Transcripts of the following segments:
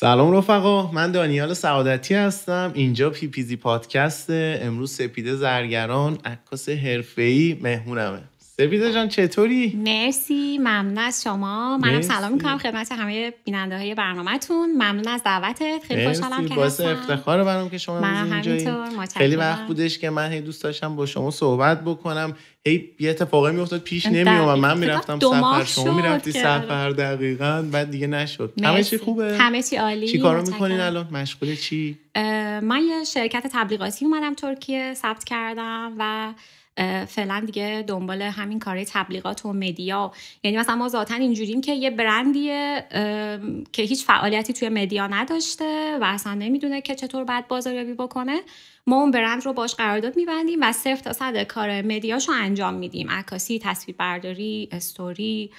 سلام رفقا من دانیال سعادتی هستم. اینجا پی پی زی پادکست. امروز سپیده زرگران عکاس حرفه‌ای مهمونمه. سپیده جان چطوری؟ مرسی ممنون از شما. منم سلام می‌کنم خدمت همه بیننده های برنامهتون. ممنون از دعوتت. خیلی خوشحالم که باعث افتخار برام که شما اینجایی. خیلی وقت بودش که من هی دوست داشتم با شما صحبت بکنم. هی یه اتفاقی میافتاد پیش نمیومد من می‌رفتم سفر شما می‌رفتی سفر دقیقا بعد دیگه نشد. همه چی خوبه؟ همه چی عالی چی کارو می‌کنین الان؟ مشغول چی؟ من یه شرکت تبلیغاتی اومدم ترکیه ثبت کردم و فعلا دیگه دنبال همین کار تبلیغات و مدیا. یعنی مثلا ما ذاتا اینجوریم که یه برندیه که هیچ فعالیتی توی مدیا نداشته و اصلا نمی‌دونه که چطور باید بازاریابی بکنه. ما اون برند رو باش قرارداد میبندیم و صرف تا صد کار مدیاشو انجام میدیم. عکاسی تصویربرداری استوری.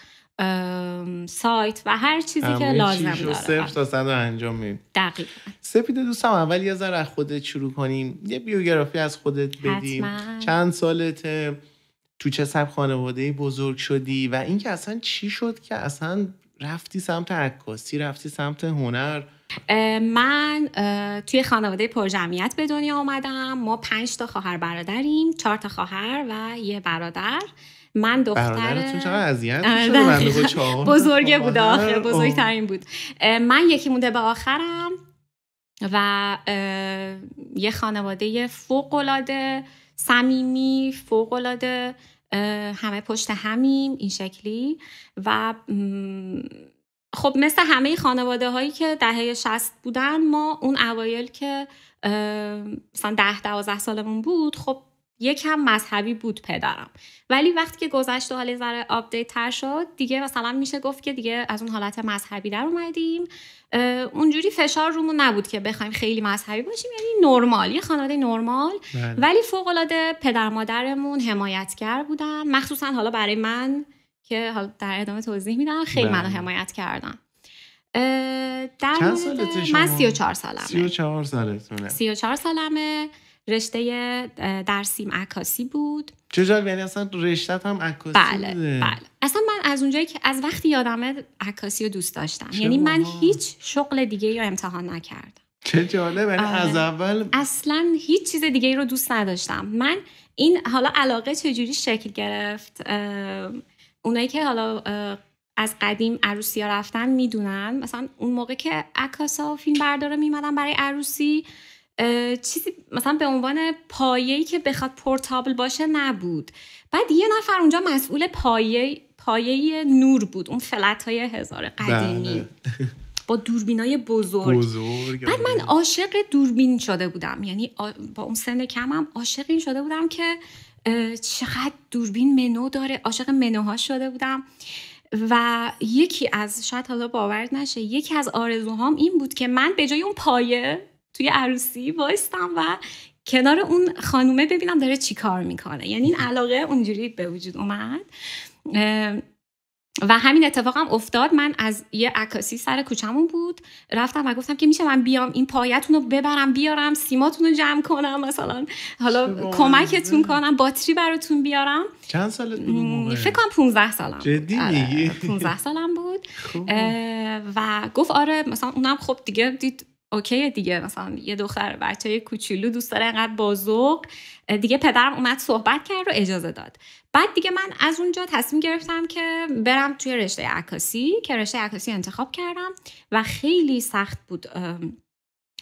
سایت و هر چیزی که لازم داره. صرف تا صد انجام میدیم. دقیقا. سپیده دوستم اول یه ذره از خودت شروع کنیم. یه بیوگرافی از خودت بدیم. چند سالت تو چه سب خانواده بزرگ شدی و اینکه اصلا چی شد که اصلا رفتی سمت عکاسی رفتی سمت هنر؟ من توی خانواده پرجمعیت به دنیا آمدم ما پنج تا خواهر برادریم چهار تا خواهر و یه برادر. من دختر چهار بزرگه بود آخر بزرگترین بود. من یکی مونده به آخرم و یه خانواده فوق العاده صمیمی فوق العاده همه پشت همیم این شکلی. و خب مثل همه خانواده هایی که دهه شست بودن ما اون اوایل که مثلا ده دوازده سالمون بود خب یکم مذهبی بود پدرم. ولی وقتی که گذشت و حالی ذره آپدیت تر شد دیگه مثلا میشه گفت که دیگه از اون حالت مذهبی در اومدیم. اونجوری فشار رومون نبود که بخوایم خیلی مذهبی باشیم یعنی نرمال یه خانواده نرمال. بله. ولی فوق العاده پدر مادرمون حمایتگر بودن مخصوصا حالا برای من که حالا در ادامه توضیح میدم خیلی منو بله. حمایت کردن. در چند سالته من 34 سالمه. 34 سالتونه. 34 سالمه. رشته درسیم عکاسی بود. چه یعنی اصلا رشته هم عکاسی بله بوده. بله. اصلا من از اونجایی که از وقتی یادمه عکاسی رو دوست داشتم. یعنی من هیچ شغل دیگه یا امتحان نکردم. چه جالب یعنی از آره. اول اصلا هیچ چیز دیگه رو دوست نداشتم. من این حالا علاقه چجوری شکل گرفت؟ اونایی که حالا از قدیم عروسی ها رفتن می‌دونن. مثلا اون موقع که عکاسا و فیلم برداره میمدن برای عروسی چیزی مثلا به عنوان پایه‌ای که بخواد پورتابل باشه نبود. بعد یه نفر اونجا مسئول پایه پایه نور بود. اون فلت های هزار قدیمی. بله. با دوربینای بزرگ. بزرگ. بعد من عاشق دوربین شده بودم. یعنی با اون سن کمم عاشق این شده بودم که چقدر دوربین منو داره. عاشق منوها شده بودم. و یکی از شاید حالا باور نشه یکی از آرزوهام این بود که من به جای اون پایه توی عروسی وایستم و کنار اون خانومه ببینم داره چی کار می‌کنه. یعنی این علاقه اونجوری به وجود اومد. و همین اتفاقم افتاد. من از یه عکاسی سر کوچمون بود. رفتم و گفتم که میشه من بیام این پایتون رو ببرم بیارم سیماتون رو جمع کنم مثلا حالا کمکتون کنم باتری براتون بیارم. چند سالت بود فکر کنم 15 سالم جدی 15 سالم بود. و گفت آره مثلا اونم خب دیگه دید اوکی دیگه مثلا یه دختر بچه کوچولو دوست داره انقدر بازوق دیگه پدرم اومد صحبت کرد و اجازه داد. بعد دیگه من از اونجا تصمیم گرفتم که برم توی رشته عکاسی که رشته عکاسی انتخاب کردم و خیلی سخت بود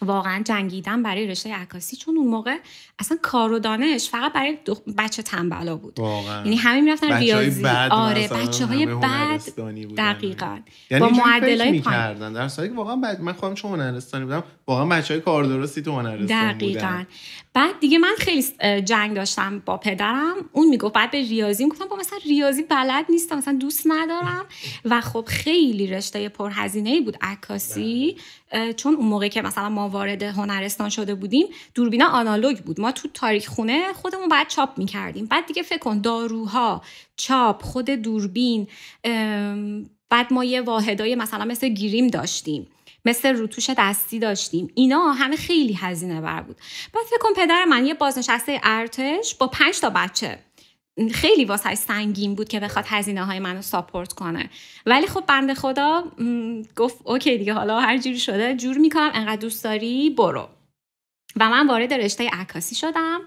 واقعا جنگیدم برای رشته عکاسی چون اون موقع اصلا کار و دانش فقط برای بچه تنبلا بود. واقعا. یعنی همه می‌رفتن ریاضی. آره بچه های بد. دقیقا. یعنی با معدل های پایین. در که واقعا من خودم چون هنرستانی بودم واقعا بچه های کار درستی تو هنرستان دقیقا. بعد دیگه من خیلی جنگ داشتم با پدرم. اون می‌گفت بعد به ریاضی گفتم با مثلا ریاضی بلد نیستم مثلا دوست ندارم. و خب خیلی رشته پرهزینه بود عکاسی. بله. چون اون موقع که مثلا ما وارد هنرستان شده بودیم دوربینا آنالوگ بود. ما تو تاریخ خونه خودمون باید چاپ می‌کردیم. بعد دیگه فکر کن داروها چاپ خود دوربین بعد ما یه واحدای مثلا مثل گیریم داشتیم. مثل روتوش دستی داشتیم. اینا همه خیلی هزینه بر بود. بعد فکر کن پدر من یه بازنشسته ارتش با پنج تا بچه. خیلی واسه سنگین بود که بخواد هزینه های منو ساپورت کنه. ولی خب بنده خدا گفت اوکی دیگه حالا هر جوری شده جور می‌کنم انقدر دوست داری برو. و من وارد رشته عکاسی شدم.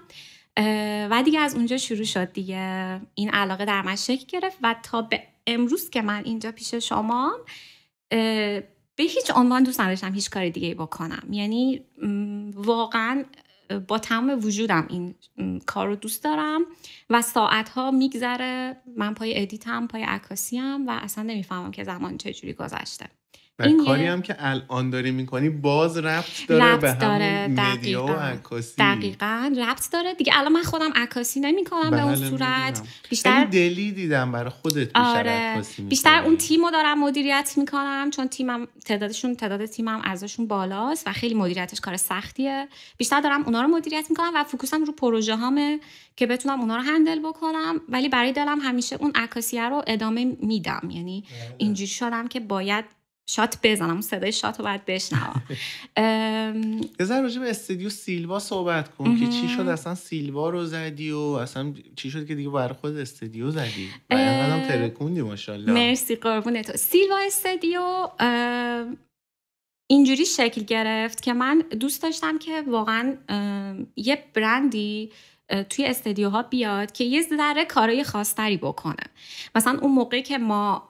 و دیگه از اونجا شروع شد دیگه. این علاقه در من شکل گرفت و تا به امروز که من اینجا پیش شما به هیچ عنوان دوست نداشتم هیچ کار دیگه بکنم. یعنی واقعا با تمام وجودم این کار رو دوست دارم و ساعت ها میگذره. من پای ادیتم پای عکاسی و اصلا نمی‌فهمم که زمان چجوری گذشته. این کاری هم که الان داری می‌کنی باز ربط داره ربط به داره مدیا و عکاسی. دقیقا. ربط داره. دیگه الان من خودم عکاسی نمی‌کنم به اون بله، صورت. بیشتر دلی دیگه برای خودت آره. بیشتر اون تیمو دارم مدیریت می‌کنم چون تیمم تعدادشون تعداد تیمم ارزششون بالاست و خیلی مدیریتش کار سختیه. بیشتر دارم اونا رو مدیریت می‌کنم و focus م رو پروژه هامه که بتونم اونا رو handle بکنم. ولی برای دلم همیشه اون عکاسیه رو ادامه میدم. یعنی بله. اینجوری شدم که باید shot بزنم صدای shot رو باید بشنوم. یه ذره راجع به استودیو سیلوا صحبت کن که چی شد؟ اصلا سیلوا رو زدی و اصلا چی شد که دیگه برای خود استودیو زدی؟ اینقدر ترکوندی ماشاءالله. مرسی قربون تو. سیلوا استودیو اینجوری شکل گرفت که من دوست داشتم که واقعا یه برندی توی استدیوها بیاد که یه ذره کارای خاصتری بکنه. مثلا اون موقع که ما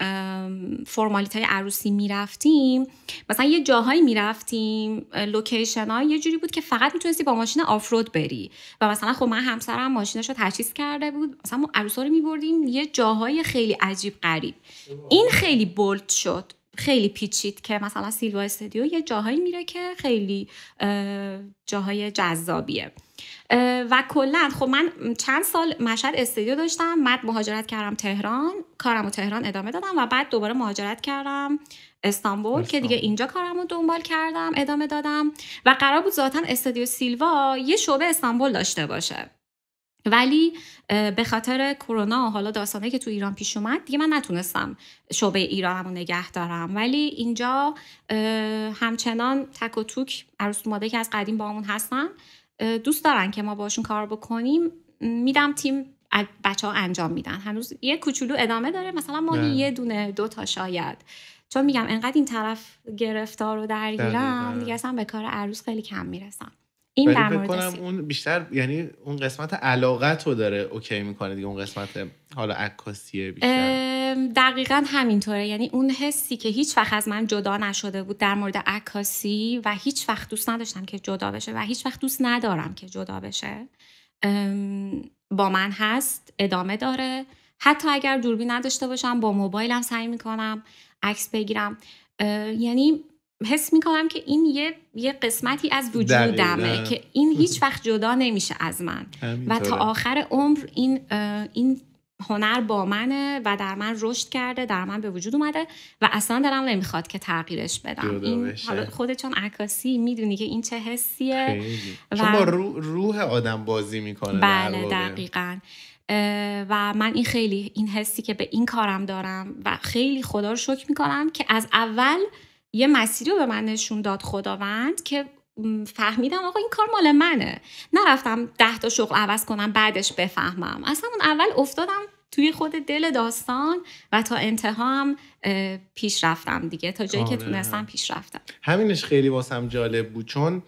فرمالیت های عروسی می‌رفتیم مثلا یه جاهایی می‌رفتیم لوکیشن ها یه جوری بود که فقط می‌تونستی با ماشین آفرود بری. و مثلا خب من همسرم ماشینش رو تجهیز کرده بود. مثلا ما عروسا رو میبردیم یه جاهای خیلی عجیب غریب. این خیلی بولد شد خیلی پیچید که مثلا سیلوا استودیو یه جاهایی میره که خیلی جاهای جذابیه. و کلا خب من چند سال مشهد استودیو داشتم بعد مهاجرت کردم تهران کارم و تهران ادامه دادم و بعد دوباره مهاجرت کردم استانبول که دیگه اینجا کارم رو دنبال کردم ادامه دادم. و قرار بود ذاتا استودیو سیلوا یه شعبه استانبول داشته باشه. ولی به خاطر کرونا و حالا داستانه که تو ایران پیش اومد دیگه من نتونستم شعبه ایرانم رو نگه دارم. ولی اینجا همچنان تک و توک عروس ماده که از قدیم با همون هستن دوست دارن که ما باشون کار بکنیم میدم تیم بچه ها انجام میدن. هنوز یه کوچولو ادامه داره. مثلا ما یه دونه دو تا شاید. چون میگم انقدر این طرف گرفتار رو درگیرم دیگه اصلا به کار عروس خیلی کم می‌رسم این در مورد کنم اون بیشتر یعنی اون قسمت علاقت رو داره اوکی می‌کنه دیگه اون قسمت حالا عکاسیه بیشتر. دقیقا همینطوره. یعنی اون حسی که هیچ وقت از من جدا نشده بود در مورد عکاسی و هیچ وقت دوست نداشتم که جدا بشه و هیچ وقت دوست ندارم که جدا بشه با من هست ادامه داره. حتی اگر دوربین نداشته باشم با موبایلم سعی می‌کنم عکس بگیرم. یعنی حس می‌کنم که این یه, یه قسمتی از وجودمه که این هیچ وقت جدا نمیشه از من. و تا آخر عمر این این هنر با منه و در من رشد کرده در من به وجود اومده و اصلا دارم نمی‌خواد که تغییرش بدم. این حالا خودت چون عکاسی می‌دونی که این چه حسیه و چون با روح آدم بازی می‌کنه بله دقیقا. و من این خیلی این حسی که به این کارم دارم و خیلی خدا رو شکر می‌کنم که از اول یه مسیری رو به من نشون داد خداوند که فهمیدم آقا این کار مال منه. نرفتم ده تا شغل عوض کنم بعدش بفهمم. اصلا اون اول افتادم توی خود دل داستان و تا انتها هم پیش رفتم دیگه. تا جایی که آره. تونستم پیش رفتم. همینش خیلی واسم جالب بود. چون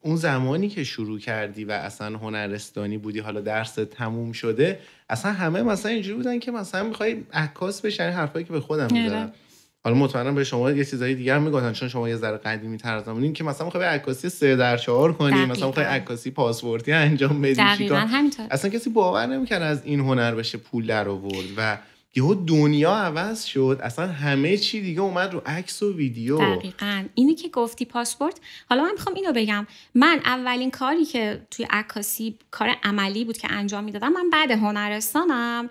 اون زمانی که شروع کردی و اصلا هنرستانی بودی حالا درس تموم شده اصلا همه مثلا اینجوری بودن که مثلا می‌خوای عکاس بشن حرفایی که به خودم می‌زنم حالا مطمئنم به شما یه چیزایی دیگه هم می‌گفتن چون شما یه ذره قدیمی تر زمانین که مثلا می‌خوای عکاسی سه در چهار کنی مثلا می‌خوای عکاسی پاسپورتی انجام بدی اصلا کسی باور نمی‌کنه از این هنر بشه پول در آورد و یهو دنیا عوض شد. اصلا همه چی دیگه اومد رو عکس و ویدیو. دقیقا. اینی که گفتی پاسپورت حالا من می‌خوام اینو بگم. من اولین کاری که توی عکاسی کار عملی بود که انجام می‌دادم من بعد هنرستانم.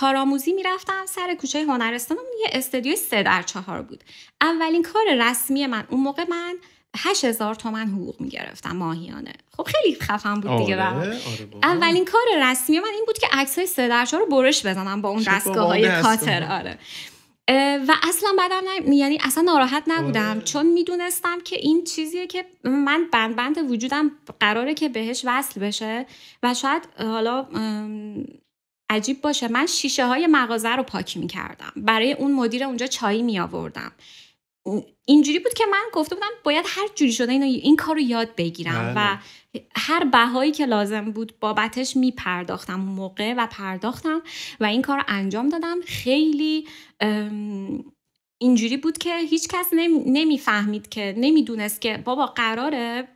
کارآموزی می‌رفتم سر کوچه هنرستانم یه استدیو سه در چهار بود. اولین کار رسمی من اون موقع من هشت هزار تومن حقوق می‌گرفتم ماهیانه. خب خیلی خفن بود دیگه آره، آره اولین کار رسمی من این بود که عکس های سه در رو برش بزنم با اون دستگاه. های کاتر آره. و اصلا بعدم نه... یعنی اصلا ناراحت نبودم آره. چون می‌دونستم که این چیزیه که من بند بند وجودم قراره که بهش وصل بشه و شاید حالا عجیب باشه. من شیشه های مغازه رو پاک می‌کردم. برای اون مدیر اونجا چایی می آوردم اینجوری بود که من گفته بودم باید هر جوری شده اینو این کار رو یاد بگیرم و بله. هر بهایی که لازم بود بابتش می پرداختم موقع و پرداختم و این کار رو انجام دادم. خیلی اینجوری بود که هیچ کس نمی‌فهمید که نمی‌دونست که بابا قراره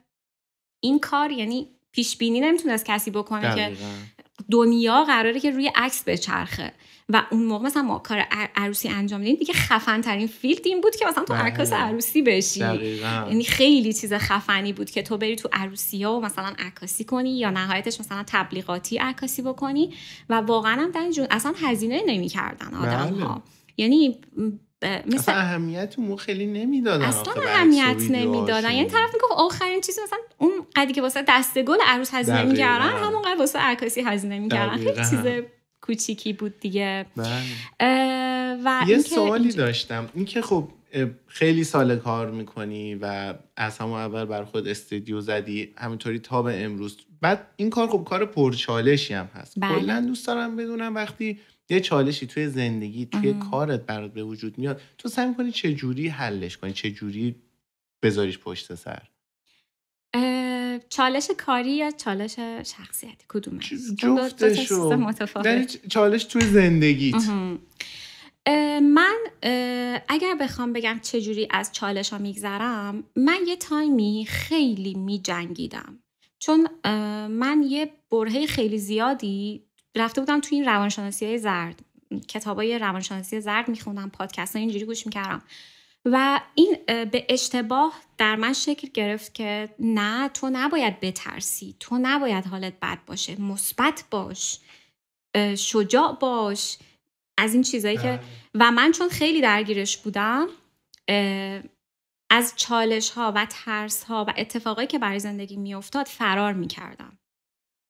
این کار یعنی پیش بینی نمی‌تونست کسی بکنه که دنیا قراره که روی عکس بچرخه. و اون موقع مثلا ما کار عروسی انجام دادیم دیگه خفن ترین فیلد این بود که مثلا تو بله. عکاس عروسی بشی. یعنی خیلی چیز خفنی بود که تو بری تو عروسی ها و مثلا عکاسی کنی یا نهایتش مثلا تبلیغاتی عکاسی بکنی. و واقعا هم در اینجور اصلا هزینه نمی‌کردن آدم ها بله. یعنی مثلا اهمیت اون خیلی نمی‌دادن اصلا اهمیت نمی‌دادن. یعنی طرف می‌گفت آخرین چیزی مثلا اون قدی که واسه دست گل عروس هزینه می‌کردن همون قد واسه عکاسی هزینه می‌کردن. خیلی چیز کوچیکی بود دیگه. بله. و یه سوالی داشتم. اینکه خب خیلی سال کار می‌کنی و از همون اول بر خود استودیو زدی همینطوری تا به امروز. بعد این کار خب کار پرچالشی هم هست. بله. کلا دوست دارم بدونم وقتی یه چالشی توی زندگی توی کارت برات به وجود میاد تو سعی می‌کنی چه جوری حلش کنی؟ چه جوری بذاریش پشت سر؟ چالش کاری یا چالش شخصیتی؟ کدومه؟ جفتشو یعنی چالش توی زندگیت. من اگر بخوام بگم چجوری از چالش ها میگذرم من یه تایمی خیلی میجنگیدم. چون من یه برهه خیلی زیادی رفته بودم توی این روانشناسی های زرد. کتاب های روانشناسی زرد میخوندم پادکست ها اینجوری گوش می‌کردم. و این به اشتباه در من شکل گرفت که نه تو نباید بترسی. تو نباید حالت بد باشه. مثبت باش. شجاع باش. از این چیزایی که بله. و من چون خیلی درگیرش بودم از چالش ها و ترس ها و اتفاقایی که برای زندگی میافتاد فرار می‌کردم.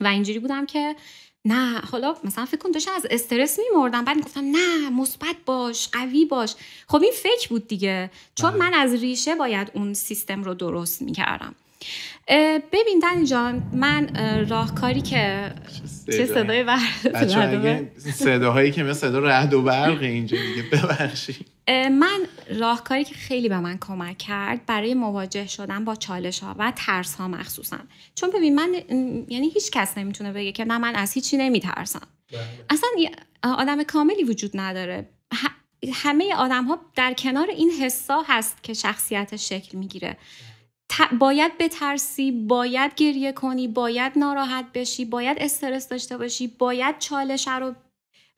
و اینجوری بودم که نه حالا مثلا فکر کن داشتم از استرس میمردم بعد می‌گفتم نه مثبت باش قوی باش. خب این فکر بود دیگه. چون بله. من از ریشه باید اون سیستم رو درست می‌کردم. ببین دنی جان من راهکاری که چه صدای برد صداهایی که مثل صدا رعد و برق اینجا دیگه ببخشید. من راهکاری که خیلی به من کمک کرد برای مواجه شدن با چالش ها و ترس ها مخصوصا. چون ببین من یعنی هیچ کس نمی‌تونه بگه که نه من از هیچی نمیترسم. بله. اصلا آدم کاملی وجود نداره. همه آدم ها در کنار این حسا هست که شخصیت شکل می‌گیره. باید بترسی باید گریه کنی باید ناراحت بشی باید استرس داشته باشی باید چالش رو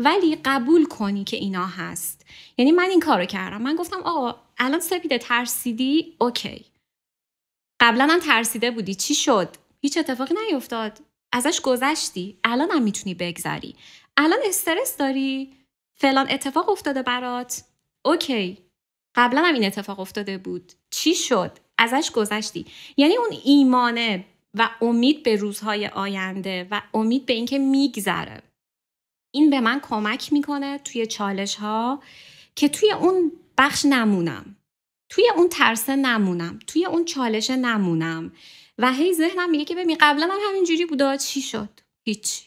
ولی قبول کنی که اینا هست. یعنی من این کارو کردم. من گفتم آقا الان سپیده ترسیدی؟ اوکی. قبلا هم ترسیده بودی. چی شد؟ هیچ اتفاقی نیفتاد. ازش گذشتی. الان هم می‌تونی بگذری. الان استرس داری؟ فلان اتفاق افتاده برات؟ اوکی. قبلا هم این اتفاق افتاده بود. چی شد؟ ازش گذشتی. یعنی اون ایمانه و امید به روزهای آینده و امید به اینکه میگذره. این به من کمک می‌کنه توی چالش ها که توی اون بخش نمونم. توی اون ترسه نمونم. توی اون چالش نمونم. و هی ذهنم میگه که ببین قبلا هم همینجوری بوده چی شد؟ هیچ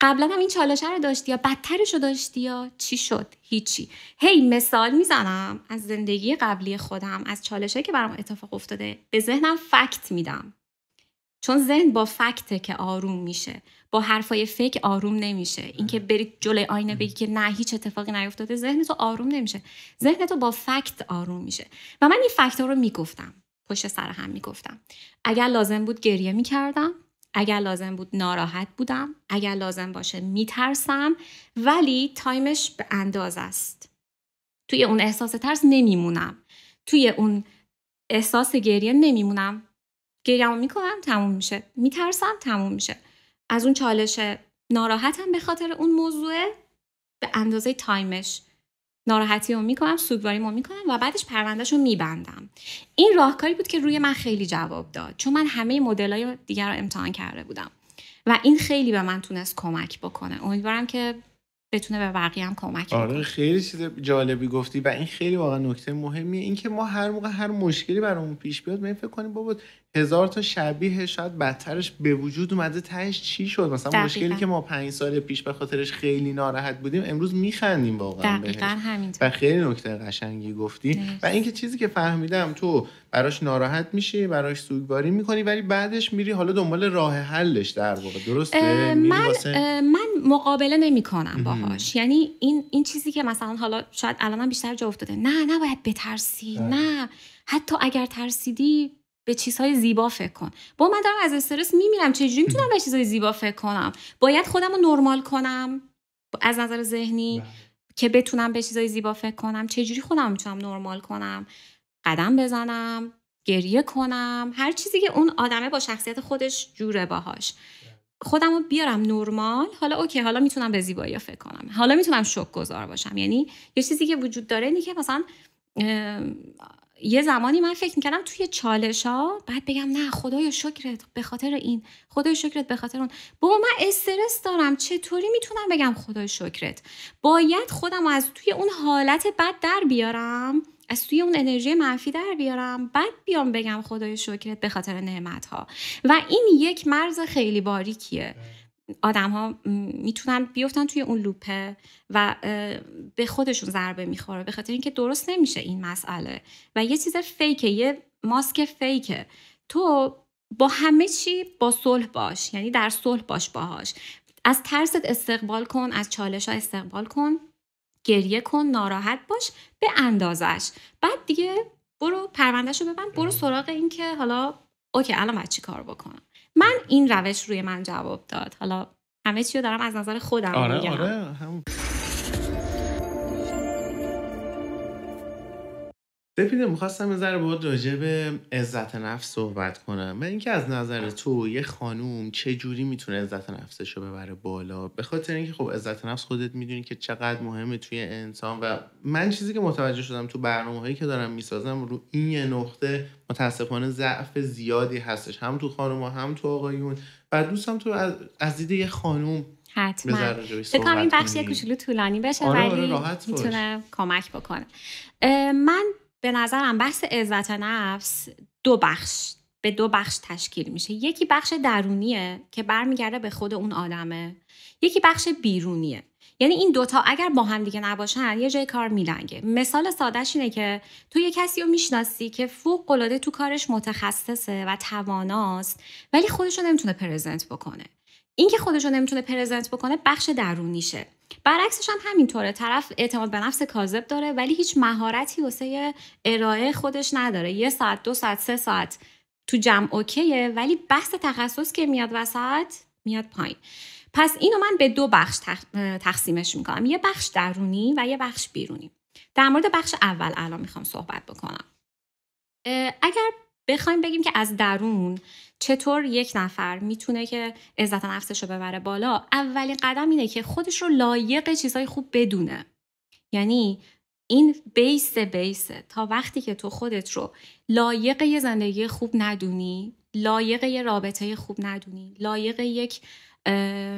قبلا هم این چالش رو داشتی یا بدترش رو داشتی یا چی شد؟ هیچی. هی مثال می‌زنم از زندگی قبلی خودم از چالشه که برام اتفاق افتاده به ذهنم فکت میدم. چون ذهن با فکته که آروم میشه. با حرفای فکر آروم نمیشه. اینکه بری جلوی آینه بگی که نه هیچ اتفاقی نیفتاده. ذهن تو آروم نمیشه. ذهن تو با فکت آروم میشه. و من این فکت رو می‌گفتم. پشت سر هم می‌گفتم. اگر لازم بود گریه می‌کردم. اگر لازم بود ناراحت بودم. اگر لازم باشه میترسم. ولی time ش به اندازه است. توی اون احساس ترس نمیمونم. توی اون احساس گریه نمیمونم. گریه می‌کنم تموم میشه. میترسم تموم میشه. از اون چالش ناراحتم به خاطر اون موضوع. به اندازه time ش ناراحتی رو می‌کنم سوگواری رو می‌کنم و بعدش پروندهش رو میبندم. این راهکاری بود که روی من خیلی جواب داد چون من همه مدل های دیگر رو امتحان کرده بودم و این خیلی به من تونست کمک بکنه. امیدوارم که بتونه به بقیه هم کمک آره خیلی چیز جالبی گفتی و این خیلی واقعا نکته مهمیه. اینکه ما هر موقع هر مشکلی برامون پیش بیاد می فکر کنیم بابا هزار تا شبیه شاید بدترش به وجود اومده تهش چی شد؟ مثلا دقیقا. مشکلی که ما پنج سال پیش به خاطرش خیلی ناراحت بودیم امروز میخندیم واقعا بهش. و خیلی نکته قشنگی گفتی. و اینکه چیزی که فهمیدم تو براش ناراحت میشی براش سوگواری می‌کنی ولی بعدش میری حالا دنبال راه حلش در واقع. درسته؟ من من مقابله نمی‌کنم باهاش. یعنی این این چیزی که مثلا حالا شاید الانم بیشتر جا افتاده. نه نباید بترسی نه. حتی اگر ترسیدی به چیزهای زیبا فکر کن. با من دارم از استرس میمیرم. چجوری می‌تونم به چیزهای زیبا فکر کنم؟ باید خودم رو نرمال کنم از نظر ذهنی بله. که بتونم به چیزهای زیبا فکر کنم. چجوری خودم می‌تونم نرمال کنم؟ قدم بزنم گریه کنم هر چیزی که اون آدمه با شخصیت خودش جوره باهاش. خودم رو بیارم نرمال حالا اوکی حالا می‌تونم به زیبایی فکر کنم. حالا می‌تونم شک گذار باشم. یعنی یه چیزی که وجود داره اینه که مثلا یه زمانی من فکر می‌کردم توی چالش ها بعد بگم نه خدایا شکرت به خاطر این خدای شکرت به خاطر اون. بابا من استرس دارم. چطوری می‌تونم بگم خدای شکرت؟ باید خودم از توی اون حالت بد در بیارم از توی اون انرژی منفی در بیارم بعد بیام بگم خدای شکرت به خاطر نعمت ها و این یک مرز خیلی باریکیه. آدم ها می‌تونن بیفتن توی اون لوپه و به خودشون ضربه می‌خوره به خاطر اینکه درست نمیشه این مسئله و یه چیز فیکه یه ماسک فیکه. تو با همه چی با صلح باش یعنی در صلح باش باهاش. از ترست استقبال کن از چالش ها استقبال کن گریه کن ناراحت باش به اندازش. بعد دیگه برو پروندهشو ببند برو سراغ این که حالا اوکی الان باید چی کار بکنم؟ من این روش روی من جواب داد. حالا همه چی رو دارم از نظر خودم آره میگم. آره هم. سپیده می‌خواستم یه ذره باید راجع به عزت نفس صحبت کنم. و اینکه از نظر تو یه خانوم چه جوری می‌تونه عزت نفسش رو ببره بالا؟ به خاطر اینکه خب عزت نفس خودت می‌دونی که چقدر مهمه توی انسان و من چیزی که متوجه شدم تو برنامه هایی که دارم می‌سازم رو این یه نقطه متاسفانه ضعف زیادی هستش. هم تو خانوم هم تو آقایون. و دوستم تو از دید یه خانوم حتما. فکر این بخش یه کوچولو طولانی بشه آره ولی آره می‌تونه کمک بکنه من به نظرم بحث عزت نفس دو بخش به دو بخش تشکیل میشه. یکی بخش درونیه که برمیگرده به خود اون آدمه. یکی بخش بیرونیه. یعنی این دوتا اگر با هم دیگه نباشن یه جای کار میلنگه. مثال سادهش اینه که تو یه کسی رو می‌شناسی که فوق العاده تو کارش متخصصه و تواناست ولی خودش رو نمی‌تونه پرزنت بکنه. این که خودش رو نمی‌تونه پرزنت بکنه بخش درونیشه. برعکسش هم همینطوره. طرف اعتماد به نفس کاذب داره ولی هیچ مهارتی واسه ارائه خودش نداره. یه ساعت دو ساعت سه ساعت تو جمع اوکیه ولی بحث تخصص که میاد وسط میاد پایین. پس اینو من به دو بخش تقسیمش می‌کنم. یه بخش درونی و یه بخش بیرونی. در مورد بخش اول الان می‌خوام صحبت بکنم. اگر بخوایم بگیم که از درون چطور یک نفر می‌تونه که عزت نفسش رو ببره بالا اولین قدم اینه که خودش رو لایق چیزهای خوب بدونه. یعنی این بیس بیسه تا وقتی که تو خودت رو لایق یه زندگی خوب ندونی لایق یه رابطه خوب ندونی لایق یک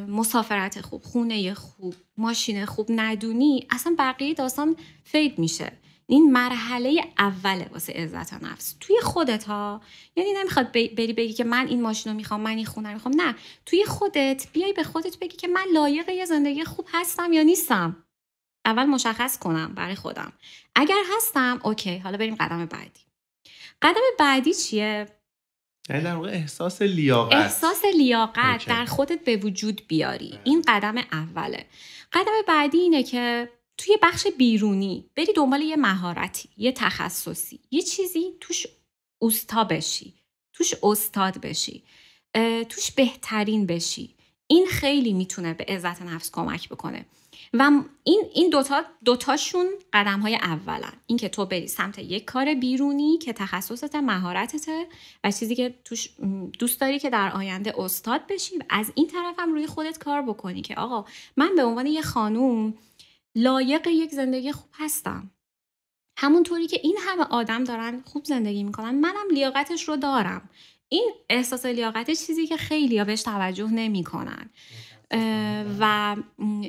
مسافرت خوب خونه خوب ماشین خوب ندونی اصلا بقیه داستان fade میشه. این مرحله اوله واسه عزت نفس. توی خودت ها یعنی نمی‌خواد بری بگی که من این ماشین رو می‌خوام من این خونه رو می‌خوام. نه. توی خودت بیای به خودت بگی که من لایق یه زندگی خوب هستم یا نیستم. اول مشخص کنم برای خودم. اگر هستم OK. حالا بریم قدم بعدی. قدم بعدی چیه؟ یعنی در واقع احساس لیاقت. احساس لیاقت در خودت به وجود بیاری. این قدم اوله. قدم بعدی اینه که توی بخش بیرونی بری دنبال یه مهارتی یه تخصصی یه چیزی توش اوستا بشی توش استاد بشی توش بهترین بشی. این خیلی می‌تونه به عزت نفس کمک بکنه. و این این دوتا دوتاشون قدم های اولن. اینکه تو بری سمت یک کار بیرونی که تخصصت مهارتته و چیزی که توش دوست داری که در آینده استاد بشی از این طرف هم روی خودت کار بکنی که آقا من به عنوان یه خانوم لایق یک زندگی خوب هستم. همونطوری که این همه آدم دارن خوب زندگی می‌کنن منم لیاقتش رو دارم. این احساس لیاقت چیزی که خیلی ها بهش توجه نمی‌کنن. و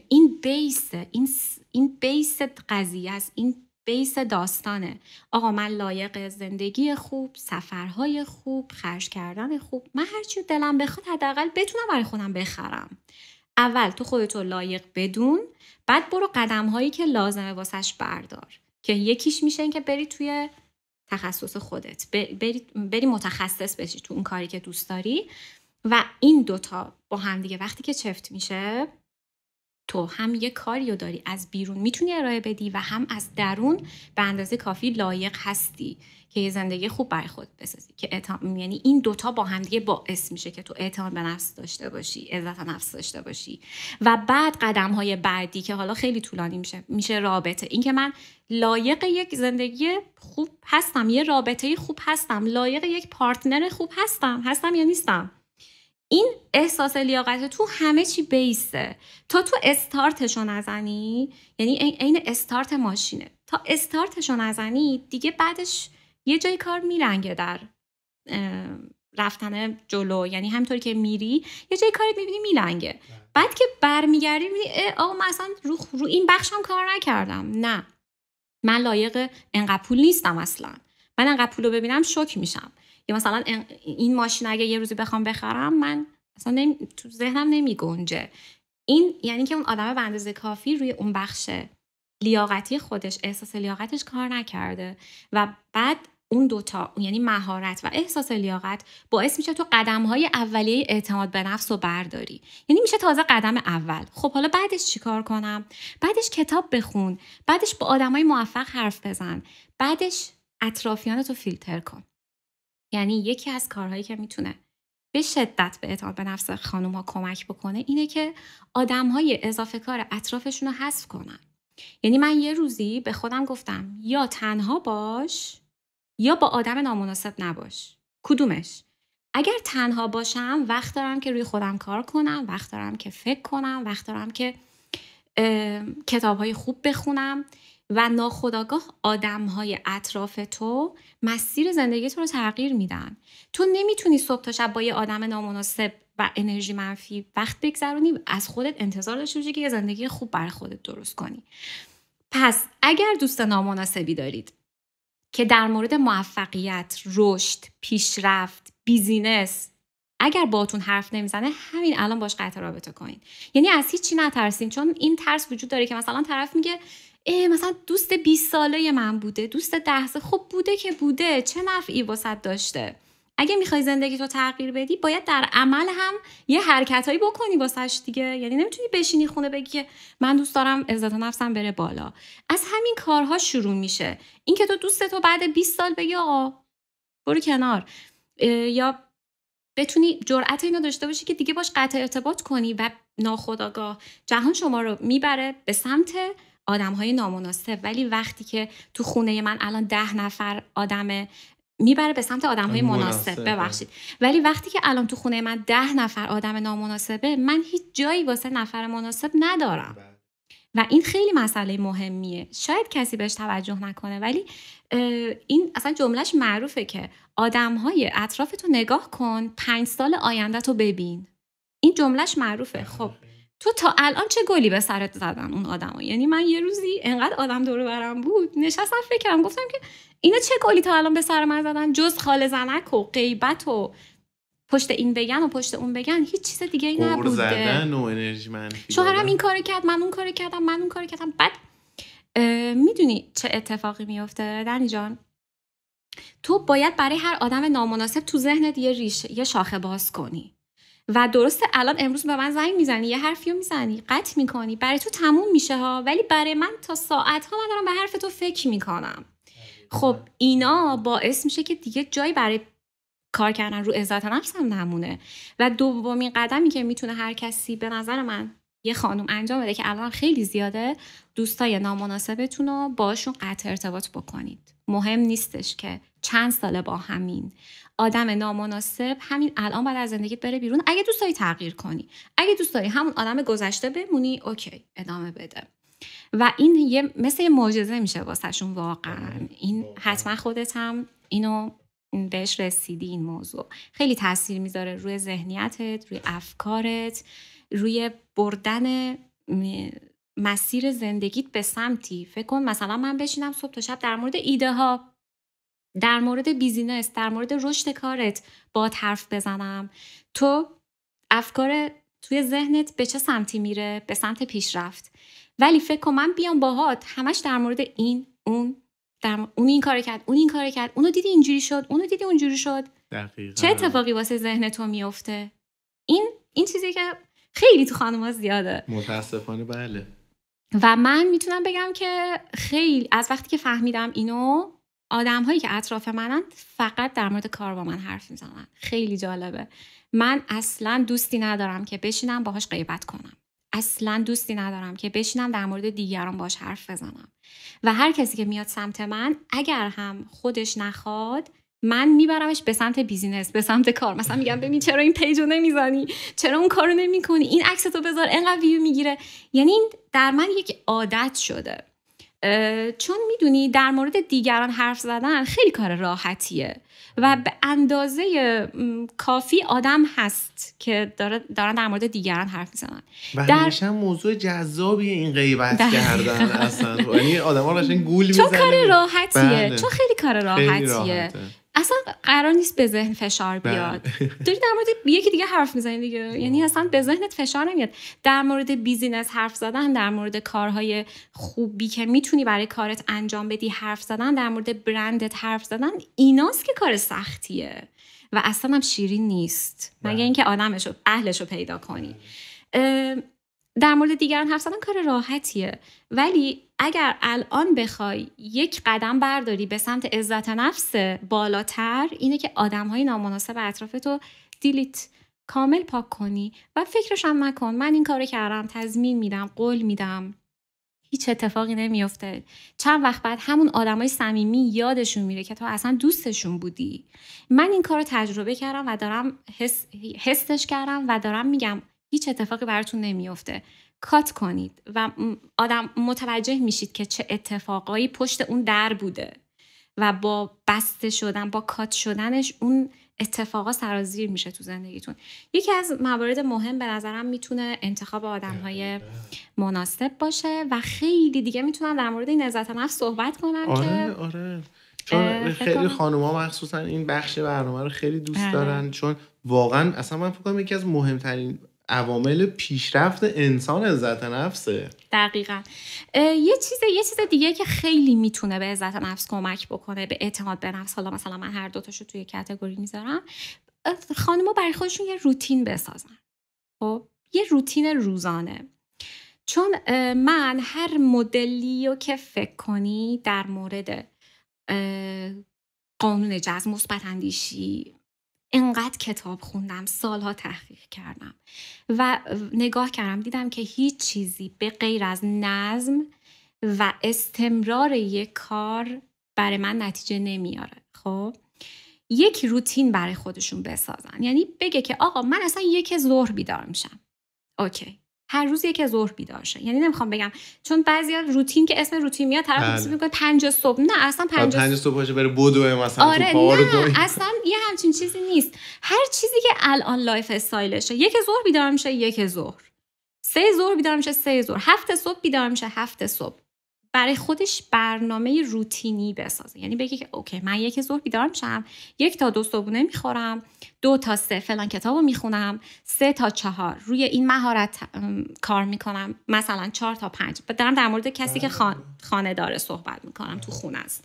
این بیس این این بیس قضیه است این بیس داستانه. آقا من لایق زندگی خوب سفرهای خوب خرج کردن خوب من هرچی دلم بخواد حداقل بتونم برای خودم بخرم. اول تو خودتو لایق بدون بعد برو قدم هایی که لازمه واسش بردار که یکیش میشه این که بری توی تخصص خودت بری, بری متخصص بشی تو اون کاری که دوست داری. و این دوتا با هم دیگه وقتی که چفت میشه تو هم یه کاری رو داری. از بیرون می‌تونی ارائه بدی و هم از درون به اندازه کافی لایق هستی که یه زندگی خوب برای خود بسازی. که اعتام... یعنی این دوتا با هم دیگه باعث میشه که تو اعتماد به نفس داشته باشی عزت نفس داشته باشی. و بعد قدم های بعدی که حالا خیلی طولانی میشه میشه رابطه. اینکه من لایق یک زندگی خوب هستم یه رابطه خوب هستم لایق یک پارتنر خوب هستم هستم یا نیستم؟ این احساس لیاقت تو همه چی بیسته تا تو استارتشو نزنی یعنی عین استارت ماشینه. تا استارتشو نزنی دیگه بعدش یه جای کار میرنگه در رفتن جلو. یعنی همطوری که میری یه جای کاری می‌بینی میلنگه. بله. بعد که برمیگردی می‌بینی آقا من اصلا رو, رو این بخشم کار نکردم. نه. من لایق انقدر پول نیستم اصلا. من انقدر پول رو ببینم شک میشم. یا مثلا این ماشین اگه یه روزی بخوام بخرم من اصلا نمی... تو ذهنم نمی گنجه. این یعنی که اون آدم به اندازه کافی روی اون بخش لیاقتی خودش احساس لیاقتش کار نکرده و بعد اون دوتا یعنی مهارت و احساس لیاقت باعث میشه تو قدم های اولیه اعتماد به نفس رو برداری. یعنی میشه تازه قدم اول. خب حالا بعدش چیکار کنم؟ بعدش کتاب بخون. بعدش با های موفق حرف بزن. بعدش اطرافیانتو فیلتر کن. یعنی یکی از کارهایی که می‌تونه به شدت به اعتماد به نفس خانوم ها کمک بکنه اینه که آدم های اضافه کار اطرافشون رو حذف کنن. یعنی من یه روزی به خودم گفتم یا تنها باش یا با آدم نامناسب نباش. کدومش؟ اگر تنها باشم وقت دارم که روی خودم کار کنم وقت دارم که فکر کنم وقت دارم که کتاب های خوب بخونم. و ناخداگاه آدم های اطراف تو مسیر زندگی تو رو تغییر میدن. تو نمی‌تونی صبح تا شب با یه آدم نامناسب و انرژی منفی وقت بگذرونی از خودت انتظار داشته باشی که یه زندگی خوب برای خودت درست کنی. پس اگر دوست نامناسبی دارید که در مورد موفقیت، رشد، پیشرفت، بیزینس اگر باتون حرف نمی‌زنه همین الان باش قطع رابطه کنین. یعنی از هیچی نترسین چون این ترس وجود داره که مثلا طرف میگه مثلا دوست 20 ساله من بوده دوست ده ساله خب بوده که بوده چه نفعی واسط داشته؟ اگه می‌خوای زندگی تو تغییر بدی باید در عمل هم یه حرکتهایی بکنی واسش دیگه. یعنی نمی‌تونی بشینی خونه بگی که من دوست دارم عزت نفسم بره بالا. از همین کارها شروع میشه. اینکه تو دوست تو بعد 20 سال بگی آقا برو کنار. یا بتونی جرأت اینو داشته باشی که دیگه باش قطع ارتباط کنی و ناخداگاه جهان شما رو می‌بره به سمت آدم های نامناسب. ولی وقتی که تو خونه من الان ده نفر آدم می‌بره به سمت آدم های مناسب ببخشید. ولی وقتی که الان تو خونه من ده نفر آدم نامناسبه من هیچ جایی واسه نفر مناسب ندارم. بله. و این خیلی مسئله مهمیه. شاید کسی بهش توجه نکنه ولی این اصلا جملهش معروفه که آدم های اطرافتو نگاه کن پنج سال آینده تو ببین. این جملهش معروفه. خب. تو تا الان چه گلی به سرت زدن اون آدما یعنی من یه روزی انقدر آدم دور برم بود نشستم فکر کردم گفتم که اینا چه گلی تا الان به سر من زدن؟ جز خال زنک و غیبت و پشت این بگن و پشت اون بگن هیچ چیز دیگه ای نبوده. زدن و انرژی شوهرم این کارو کرد من اون کارو کردم من اون کارو کردم. بعد می‌دونی چه اتفاقی میفته دنی جان تو باید برای هر آدم نامناسب تو ذهنت یه ریش یه شاخه باز کنی. و درسته الان امروز به من زنگ می‌زنی یه حرفی رو می‌زنی قطع می‌کنی برای تو تموم میشه ها ولی برای من تا ساعت ها من دارم به حرف تو فکر می‌کنم. خب اینا باعث میشه که دیگه جایی برای کار کردن رو عزت نفسم نمونه. و دومین قدمی که می‌تونه هر کسی به نظر من یه خانم انجام بده که الان خیلی زیاده دوستای نامناسبتون رو باشون قطع ارتباط بکنید. مهم نیستش که چند ساله با همین. آدم نامناسب همین الان بعد از زندگیت بره بیرون. اگه دوست داری تغییر کنی اگه دوست داری همون آدم گذشته بمونی اوکی ادامه بده. و این یه مثل یه معجزه میشه واسهشون واقعا. این حتما خودت هم اینو بهش رسیدی این موضوع. خیلی تاثیر می‌ذاره روی ذهنیتت روی افکارت روی بردن مسیر زندگیت به سمتی. فکر کن مثلا من بشینم صبح تا شب در مورد ایده ها در مورد بیزینس در مورد رشد کارت با حرف بزنم. تو افکار توی ذهنت به چه سمتی میره؟ به سمت پیشرفت. ولی فکر کن من بیام باهات همش در مورد این اون در اون این کار کرد اون این کار کرد اونو دیدی اینجوری شد اونو دیدی اونجوری شد. دقیقا. چه اتفاقی واسه ذهن تو میفته؟ این این چیزی که خیلی تو خانم زیاده. متاسفانه بله. و من می‌تونم بگم که خیلی از وقتی که فهمیدم اینو آدم هایی که اطراف منن فقط در مورد کار با من حرف می‌زنن. خیلی جالبه. من اصلا دوستی ندارم که بشینم باهاش غیبت کنم. اصلا دوستی ندارم که بشینم در مورد دیگران باش حرف بزنم. و هر کسی که میاد سمت من اگر هم خودش نخواد من میبرمش به سمت business به سمت کار. مثلا میگم ببین چرا این page و نمی‌زنی؟ چرا اون کارو نمی‌کنی؟ این عکس تو بذار انقدر ویو می‌گیره. یعنی در من یک عادت شده. چون می‌دونی در مورد دیگران حرف زدن خیلی کار راحتیه و به اندازه کافی آدم هست که دارن در مورد دیگران حرف می‌زنن. و در... موضوع جذابی این غیبت کردن اصلا. یعنی آدم ها گول چون کار راحتیه. بله. چون خیلی کار راحتیه. اصلا قرار نیست به ذهن فشار بله. بیاد. داری در مورد یکی دیگه حرف می‌زنی دیگه. یعنی اصلا به ذهنت فشار نمیاد. در مورد بیزینس حرف زدن در مورد کارهای خوبی که می‌تونی برای کارت انجام بدی حرف زدن در مورد برندت حرف زدن ایناست که کار سختیه. و اصلا هم شیرین نیست. مگه بله. اینکه آدمشو اهلشو پیدا کنی. در مورد دیگران حرف زدن کار راحتیه. ولی اگر الان بخوای یک قدم برداری به سمت عزت نفس بالاتر اینه که آدم های نامناسب اطراف تو دیلیت کامل پاک کنی و فکرش هم نکن. من این کارو کردم تضمین میدم قول میدم. هیچ اتفاقی نمیافته. چند وقت بعد همون آدمای صمیمی یادشون میره که تو اصلا دوستشون بودی. من این کار رو تجربه کردم و دارم حس، حسش کردم و دارم میگم هیچ اتفاقی براتون نمیافته. کات کنید و آدم متوجه میشید که چه اتفاقایی پشت اون در بوده و با بسته شدن با کات شدنش اون اتفاقا سرازیر میشه تو زندگیتون یکی از موارد مهم به نظرم می‌تونه انتخاب آدم های مناسب باشه و خیلی دیگه می‌تونم در مورد این عزت نفس صحبت کنم آره، که آره. چون خیلی خانوما مخصوصا این بخش برنامه رو خیلی دوست آره. دارن چون واقعا اصلا من فکر کنم یکی از مهمترین عوامل پیشرفت انسان عزت نفسه. دقیقا. یه چیز یه چیز دیگه که خیلی می‌تونه به عزت نفس کمک بکنه به اعتماد به نفس. حالا مثلا من هر دوتاشو توی کتگوری می‌ذارم. خانم‌ها برای خودشون یه روتین بسازن. خب؟ یه روتین روزانه. چون من هر مدلی رو که فکر کنی در مورد قانون جذب مثبت اندیشی انقدر کتاب خوندم سالها تحقیق کردم و نگاه کردم دیدم که هیچ چیزی به غیر از نظم و استمرار یک کار برای من نتیجه نمیاره. خب؟ یک روتین برای خودشون بسازن. یعنی بگه که آقا من اصلا یک ظهر بیدار میشم. اوکی. هر روز یک ظهر بیدار شه. یعنی نمی‌خوام بگم. چون بعضی روتین که اسم روتین میاد طرف بله. میگه 5 صبح. نه اصلا 5 صبح 5 صبح. باشه بره بدو مثلا آره تو نه اصلا یه همچین چیزی نیست. هر چیزی که الان lifestyle شه یک ظهر بیدار میشه یک ظهر. سه ظهر بیدار میشه سه ظهر. هفت صبح بیدار میشه هفت صبح. برای خودش برنامه روتینی بسازه. یعنی بگه که OK من یک ظهر بیدار میشم یک تا دو صبحونه می‌خورم دو تا سه فلان کتاب رو می‌خونم سه تا چهار. روی این مهارت کار می‌کنم. مثلا چهار تا پنج. دارم در مورد کسی که خانه داره صحبت می‌کنم تو خونه است.